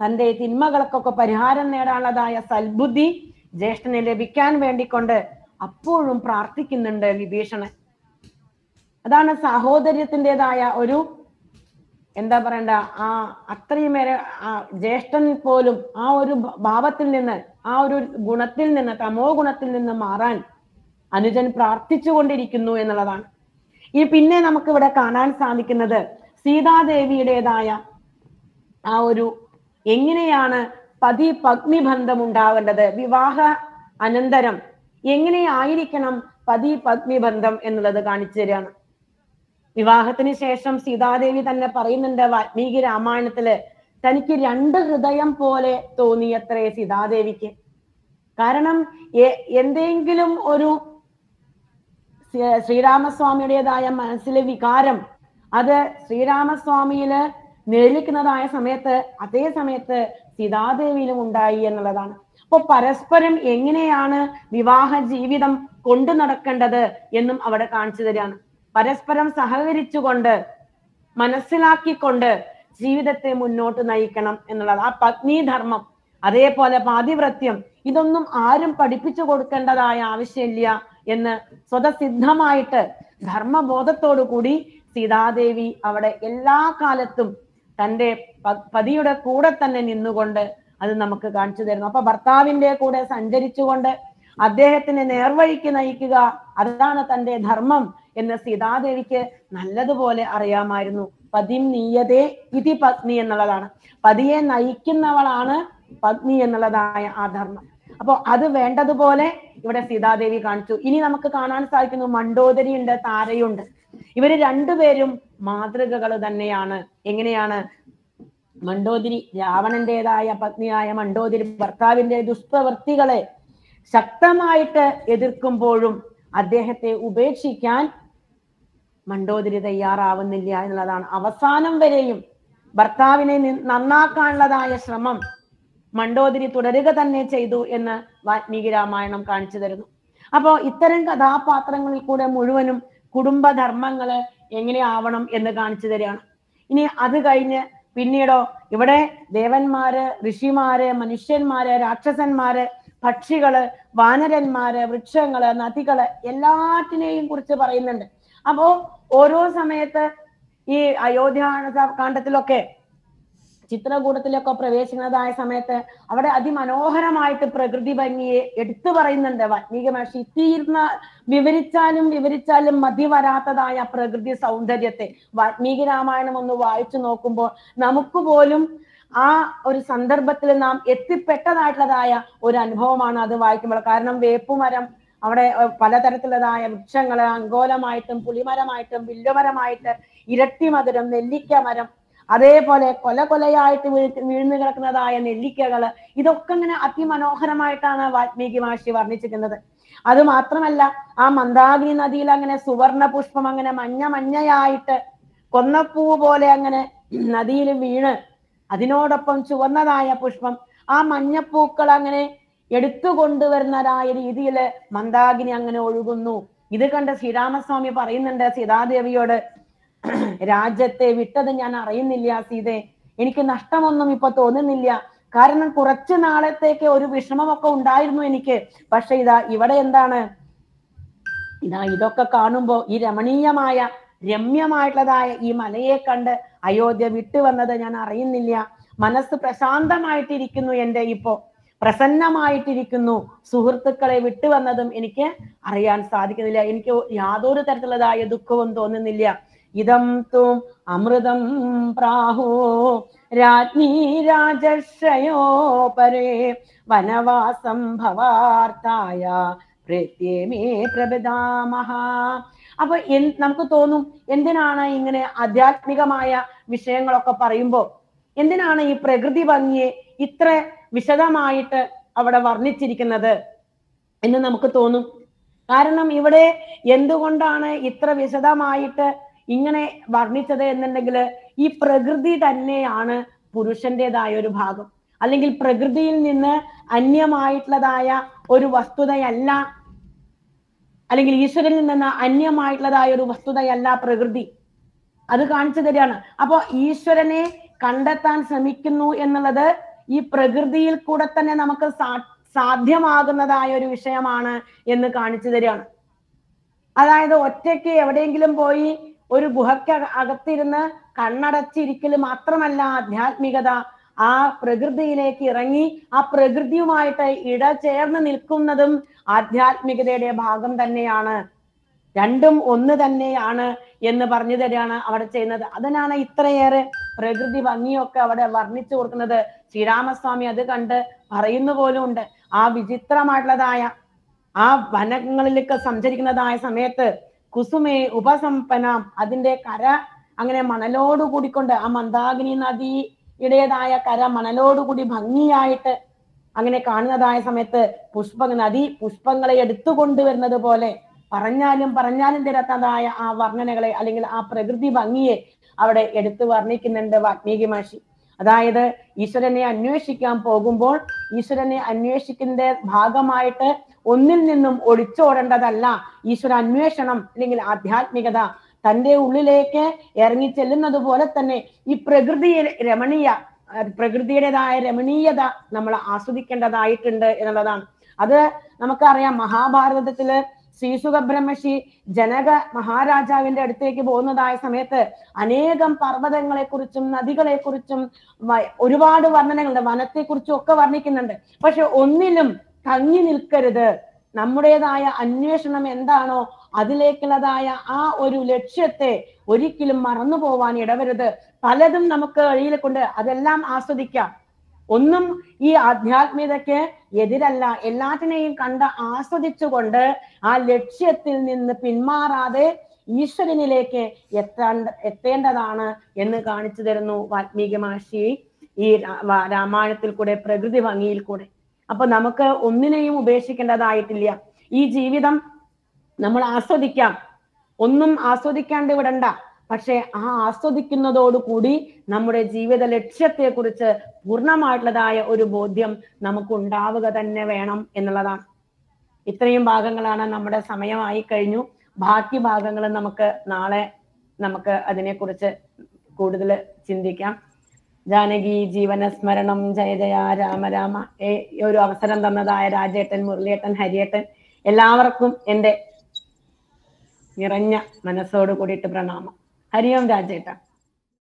തന്റെ തിന്മകൾക്കൊക്കെ പരിഹാരം നേടാനുള്ളതായ സൽബുദ്ധി ജ്യേഷ്ഠനെ ലഭിക്കാൻ വേണ്ടിക്കൊണ്ട് അപ്പോഴും പ്രാർത്ഥിക്കുന്നുണ്ട് വിഭീഷണൻ. അതാണ് സഹോദര്യത്തിന്റെതായ ഒരു എന്താ പറയണ്ട ആ അത്രയും വരെ ആ ജ്യേഷ്ഠൻ പോലും ആ ഒരു ഭാവത്തിൽ നിന്ന് ആ ഒരു ഗുണത്തിൽ നിന്ന് തമോ ഗുണത്തിൽ നിന്ന് മാറാൻ അനുജൻ പ്രാർത്ഥിച്ചുകൊണ്ടിരിക്കുന്നു എന്നുള്ളതാണ്. ഈ പിന്നെ നമുക്ക് ഇവിടെ കാണാൻ സാധിക്കുന്നത് സീതാദേവിയുടേതായ ആ ഒരു എങ്ങനെയാണ് പതി പത്നി ബന്ധം ഉണ്ടാവേണ്ടത് വിവാഹ അനന്തരം എങ്ങനെയായിരിക്കണം പതി പത്നി ബന്ധം എന്നുള്ളത് കാണിച്ചു തരികയാണ് വിവാഹത്തിന് ശേഷം സീതാദേവി തന്നെ പറയുന്നുണ്ട് വാൽമീകി രാമായണത്തിൽ തനിക്ക് രണ്ട് ഹൃദയം പോലെ തോന്നിയത്രേ സീതാദേവിക്ക്. കാരണം എന്തെങ്കിലും ഒരു ശ്രീരാമസ്വാമിയുടേതായ മനസ്സിലെ വികാരം അത് ശ്രീരാമസ്വാമിയിൽ നേരിക്കുന്നതായ സമയത്ത് അതേ സമയത്ത് സീതാദേവിയിലും ഉണ്ടായി എന്നുള്ളതാണ്. അപ്പൊ പരസ്പരം എങ്ങനെയാണ് വിവാഹ ജീവിതം കൊണ്ടു നടക്കേണ്ടത് എന്നും അവിടെ കാണിച്ചു തരികയാണ്. പരസ്പരം സഹകരിച്ചുകൊണ്ട് മനസ്സിലാക്കിക്കൊണ്ട് ജീവിതത്തെ മുന്നോട്ട് നയിക്കണം എന്നുള്ളത് ആ പത്നീധർമ്മം അതേപോലെ പാതിവ്രത്യം ഇതൊന്നും ആരും പഠിപ്പിച്ചു കൊടുക്കേണ്ടതായ ആവശ്യമില്ല എന്ന് സ്വതസിദ്ധമായിട്ട് ധർമ്മബോധത്തോടു കൂടി സീതാദേവി അവിടെ എല്ലാ കാലത്തും തന്റെ പതിയുടെ കൂടെ തന്നെ നിന്നുകൊണ്ട് അത് നമുക്ക് കാണിച്ചു തരുന്നു. അപ്പൊ ഭർത്താവിന്റെ കൂടെ സഞ്ചരിച്ചുകൊണ്ട് അദ്ദേഹത്തിന് നേർവഴിക്ക് നയിക്കുക അതാണ് തന്റെ ധർമ്മം എന്ന് സീതാദേവിക്ക് നല്ലതുപോലെ അറിയാമായിരുന്നു. പതിം നീയതേ ഇതി പത്നി എന്നുള്ളതാണ്. പതിയെ നയിക്കുന്നവളാണ് പത്നി എന്നുള്ളതായ ആ ധർമ്മം. അപ്പൊ അത് വേണ്ടതുപോലെ ഇവിടെ സീതാദേവി കാണിച്ചു. ഇനി നമുക്ക് കാണാൻ സാധിക്കുന്നു മണ്ടോദരിയുണ്ട് താരയുണ്ട്. ഇവർ രണ്ടുപേരും മാതൃകകൾ തന്നെയാണ്. എങ്ങനെയാണ്? മണ്ടോദരി രാവണന്റേതായ പത്നിയായ മണ്ടോതിരി ഭർത്താവിന്റെ ദുഷ്പ്രവൃത്തികളെ ശക്തമായിട്ട് എതിർക്കുമ്പോഴും അദ്ദേഹത്തെ ഉപേക്ഷിക്കാൻ മണ്ടോതിരി തയ്യാറാവുന്നില്ല എന്നുള്ളതാണ്. അവസാനം വരെയും ഭർത്താവിനെ നന്നാക്കാനുള്ളതായ ശ്രമം മണ്ടോതിരി തുടരുക തന്നെ ചെയ്തു എന്ന് വാത്മീകി രാമായണം കാണിച്ചു തരുന്നു. അപ്പോ ഇത്തരം കഥാപാത്രങ്ങളിൽ കൂടെ മുഴുവനും കുടുംബധർമ്മങ്ങൾ എങ്ങനെയാവണം എന്ന് കാണിച്ചു തരികയാണ്. ഇനി അത് കഴിഞ്ഞ് പിന്നീടോ ഇവിടെ ദേവന്മാര് ഋഷിമാര് മനുഷ്യന്മാര് രാക്ഷസന്മാര് പക്ഷികൾ വാനരന്മാര് വൃക്ഷങ്ങൾ നദികൾ എല്ലാറ്റിനെയും കുറിച്ച് പറയുന്നുണ്ട്. അപ്പോ ഓരോ സമയത്ത് ഈ അയോധ്യ കാണ്ഡത്തിലൊക്കെ ചിത്രകൂടത്തിലൊക്കെ പ്രവേശിക്കുന്നതായ സമയത്ത് അവിടെ അതിമനോഹരമായിട്ട് പ്രകൃതി ഭംഗിയെ എടുത്തു പറയുന്നുണ്ട് വാത്മീക മഹർഷി. തീർന്ന വിവരിച്ചാലും വിവരിച്ചാലും മതി വരാത്തതായ പ്രകൃതി സൗന്ദര്യത്തെ. വാത്മീക രാമായണം ഒന്ന് വായിച്ചു നോക്കുമ്പോൾ നമുക്ക് പോലും ആ ഒരു സന്ദർഭത്തിൽ നാം എത്തിപ്പെട്ടതായിട്ടുള്ളതായ ഒരു അനുഭവമാണ് അത് വായിക്കുമ്പോൾ. കാരണം വേപ്പുമരം അവിടെ പലതരത്തിലുള്ളതായ വൃക്ഷങ്ങൾ അങ്കോലമായിട്ടും പുളിമരമായിട്ടും വില്ലുമരമായിട്ട് ഇരട്ടിമധുരം നെല്ലിക്ക മരം അതേപോലെ കൊല കൊലയായിട്ട് വീഴ് വീഴ്ന്നു കിടക്കുന്നതായ നെല്ലിക്കകൾ ഇതൊക്കെ ഇങ്ങനെ അതിമനോഹരമായിട്ടാണ് വാൽമീകി മഹർഷി വർണിച്ചിരിക്കുന്നത്. അത് മാത്രമല്ല ആ മന്ദാകിനി നദിയിൽ അങ്ങനെ സുവർണ പുഷ്പം അങ്ങനെ മഞ്ഞ മഞ്ഞയായിട്ട് കൊന്നപ്പൂ പോലെ അങ്ങനെ നദിയിൽ വീണ് അതിനോടൊപ്പം ചുവന്നതായ പുഷ്പം ആ മഞ്ഞപ്പൂക്കൾ അങ്ങനെ എടുത്തു കൊണ്ടുവരുന്നതായ രീതിയിൽ മന്ദാകിനി അങ്ങനെ ഒഴുകുന്നു. ഇത് കണ്ട് ശ്രീരാമസ്വാമി പറയുന്നുണ്ട് സീതാദേവിയോട് രാജ്യത്തെ വിട്ടത് ഞാൻ അറിയുന്നില്ല സീതെ. എനിക്ക് നഷ്ടമൊന്നും ഇപ്പൊ തോന്നുന്നില്ല. കാരണം കുറച്ചു നാളത്തേക്ക് ഒരു വിഷമമൊക്കെ ഉണ്ടായിരുന്നു എനിക്ക്. പക്ഷെ ഇതാ ഇവിടെ എന്താണ്? ഇതാ ഇതൊക്കെ കാണുമ്പോ ഈ രമണീയമായ രമ്യമായിട്ടുള്ളതായ ഈ മലയെ കണ്ട് അയോധ്യ വിട്ടുവന്നത് ഞാൻ അറിയുന്നില്ല. മനസ്സ് പ്രശാന്തമായിട്ടിരിക്കുന്നു എന്റെ ഇപ്പോ. പ്രസന്നമായിട്ടിരിക്കുന്നു. സുഹൃത്തുക്കളെ വിട്ടുവന്നതും എനിക്ക് അറിയാൻ സാധിക്കുന്നില്ല. എനിക്ക് യാതൊരു തരത്തിലുള്ളതായ ദുഃഖവും തോന്നുന്നില്ല. ഇതം തും അമൃതം പ്രാഹോ. രാജ്ഞി രാജശ്രയോ പരേ വനവാസം ഭവാർത്തായ പ്രത്യമേ പ്രബിതാമഹ അപ്പൊ എൻ നമുക്ക് തോന്നും എന്തിനാണ് ഇങ്ങനെ ആധ്യാത്മികമായ വിഷയങ്ങളൊക്കെ പറയുമ്പോൾ എന്തിനാണ് ഈ പ്രകൃതി ഭംഗിയെ ഇത്ര വിശദമായിട്ട് അവിടെ വർണിച്ചിരിക്കുന്നത് എന്ന് നമുക്ക് തോന്നും? കാരണം ഇവിടെ എന്തുകൊണ്ടാണ് ഇത്ര വിശദമായിട്ട് ഇങ്ങനെ വർണിച്ചത് എന്നുണ്ടെങ്കിൽ ഈ പ്രകൃതി തന്നെയാണ് പുരുഷന്റേതായ ഒരു ഭാഗം. അല്ലെങ്കിൽ പ്രകൃതിയിൽ നിന്ന് അന്യമായിട്ടുള്ളതായ ഒരു വസ്തുതയല്ല അല്ലെങ്കിൽ ഈശ്വരനിൽ നിന്ന് അന്യമായിട്ടുള്ളതായ ഒരു വസ്തുതയല്ല പ്രകൃതി. അത് കാണിച്ചു തരികയാണ്. അപ്പോ ഈശ്വരനെ കണ്ടെത്താൻ ശ്രമിക്കുന്നു എന്നുള്ളത് ഈ പ്രകൃതിയിൽ കൂടെ തന്നെ നമുക്ക് സാധ്യമാകുന്നതായ ഒരു വിഷയമാണ് എന്ന് കാണിച്ചു തരികയാണ്. അതായത് ഒറ്റയ്ക്ക് എവിടെയെങ്കിലും പോയി ഒരു ഗുഹയ്ക്ക് അക- അകത്തിരുന്ന് കണ്ണടച്ചിരിക്കൽ മാത്രമല്ല ആധ്യാത്മികത. ആ പ്രകൃതിയിലേക്ക് ഇറങ്ങി ആ പ്രകൃതിയുമായിട്ട് ഇടചേർന്ന് നിൽക്കുന്നതും ആധ്യാത്മികതയുടെ ഭാഗം തന്നെയാണ്. രണ്ടും ഒന്ന് തന്നെയാണ് എന്ന് പറഞ്ഞു തരികയാണ് അവിടെ ചെയ്യുന്നത്. അതിനാണ് ഇത്രയേറെ പ്രകൃതി ഭംഗിയൊക്കെ അവിടെ വർണിച്ചു കൊടുക്കുന്നത്. ശ്രീരാമസ്വാമി അത് കണ്ട് പറയുന്ന പോലും ഉണ്ട്. ആ വിചിത്രമായിട്ടുള്ളതായ ആ വനങ്ങളിലൊക്കെ സഞ്ചരിക്കുന്നതായ സമയത്ത് കുസുമേ ഉപസമ്പനം അതിന്റെ കര അങ്ങനെ മണലോട് കൂടിക്കൊണ്ട് ആ മന്ദാകിനി നദിയുടേതായ കര മണലോടുകൂടി ഭംഗിയായിട്ട് അങ്ങനെ കാണുന്നതായ സമയത്ത് പുഷ്പ നദി പുഷ്പങ്ങളെ എടുത്തു കൊണ്ടുവരുന്നത് പോലെ പറഞ്ഞാലും പറഞ്ഞാലും തരാത്തതായ ആ വർണനകളെ അല്ലെങ്കിൽ ആ പ്രകൃതി ഭംഗിയെ അവിടെ എടുത്തു വർണിക്കുന്നുണ്ട് വാത്മീകി മഹർഷി. അതായത് ഈശ്വരനെ അന്വേഷിക്കാൻ പോകുമ്പോൾ ഈശ്വരനെ അന്വേഷിക്കുന്ന ഭാഗമായിട്ട് ഒന്നിൽ നിന്നും ഒളിച്ചോടേണ്ടതല്ല. ഈശ്വര അന്വേഷണം അല്ലെങ്കിൽ ആധ്യാത്മികത തന്റെ ഉള്ളിലേക്ക് ഇറങ്ങി ചെല്ലുന്നത് പോലെ തന്നെ ഈ പ്രകൃതിയെ രമണീയ പ്രകൃതിയുടേതായ രമണീയത നമ്മൾ ആസ്വദിക്കേണ്ടതായിട്ടുണ്ട് എന്നുള്ളതാണ്. അത് നമുക്കറിയാം മഹാഭാരതത്തിൽ ശ്രീസുഖ ബ്രഹ്മഷി ജനക മഹാരാജാവിന്റെ അടുത്തേക്ക് പോകുന്നതായ സമയത്ത് അനേകം പർവതങ്ങളെ കുറിച്ചും നദികളെ കുറിച്ചും ഒരുപാട് വർണനകളുണ്ട്. വനത്തെ കുറിച്ചും ഒക്കെ വർണിക്കുന്നുണ്ട്. പക്ഷെ ഒന്നിലും തങ്ങി നിൽക്കരുത്. നമ്മുടേതായ അന്വേഷണം എന്താണോ അതിലേക്കുള്ളതായ ആ ഒരു ലക്ഷ്യത്തെ ഒരിക്കലും മറന്നു പോവാൻ ഇടവരുത്. പലതും നമുക്ക് വഴിയിൽ കൊണ്ട് അതെല്ലാം ആസ്വദിക്കാം. ഒന്നും ഈ ആധ്യാത്മികതയ്ക്ക് എതിരല്ല. എല്ലാറ്റിനെയും കണ്ട് ആസ്വദിച്ചുകൊണ്ട് ആ ലക്ഷ്യത്തിൽ നിന്ന് പിന്മാറാതെ ഈശ്വരനിലേക്ക് എത്താൻ എത്തേണ്ടതാണ് എന്ന് കാണിച്ചു തരുന്നു മഹർഷി ഈ രാമായണത്തിൽ കൂടെ പ്രകൃതി ഭംഗിയിൽ കൂടെ. അപ്പൊ നമുക്ക് ഒന്നിനെയും ഉപേക്ഷിക്കേണ്ടതായിട്ടില്ല. ഈ ജീവിതം നമ്മൾ ആസ്വദിക്കാം. ഒന്നും ആസ്വദിക്കാണ്ട് വിടണ്ട. പക്ഷെ ആ ആസ്വദിക്കുന്നതോടുകൂടി നമ്മുടെ ജീവിത ലക്ഷ്യത്തെ കുറിച്ച് പൂർണമായിട്ടുള്ളതായ ഒരു ബോധ്യം നമുക്ക് ഉണ്ടാവുക തന്നെ വേണം എന്നുള്ളതാണ്. ഇത്രയും ഭാഗങ്ങളാണ് നമ്മുടെ സമയമായി കഴിഞ്ഞു. ബാക്കി ഭാഗങ്ങൾ നമുക്ക് നാളെ നമുക്ക് അതിനെക്കുറിച്ച് കൂടുതൽ ചിന്തിക്കാം. ജാനകി ജീവനസ്മരണം ജയ ജയ രാമ രാമ ഏ ഒരു അവസരം തന്നതായ രാജേട്ടൻ മുരളിയേട്ടൻ ഹരിയേട്ടൻ എല്ലാവർക്കും എന്റെ നിറഞ്ഞ മനസ്സോട് കൂടിയിട്ട് പ്രണാമം. ഹരിയോം രാജേട്ട.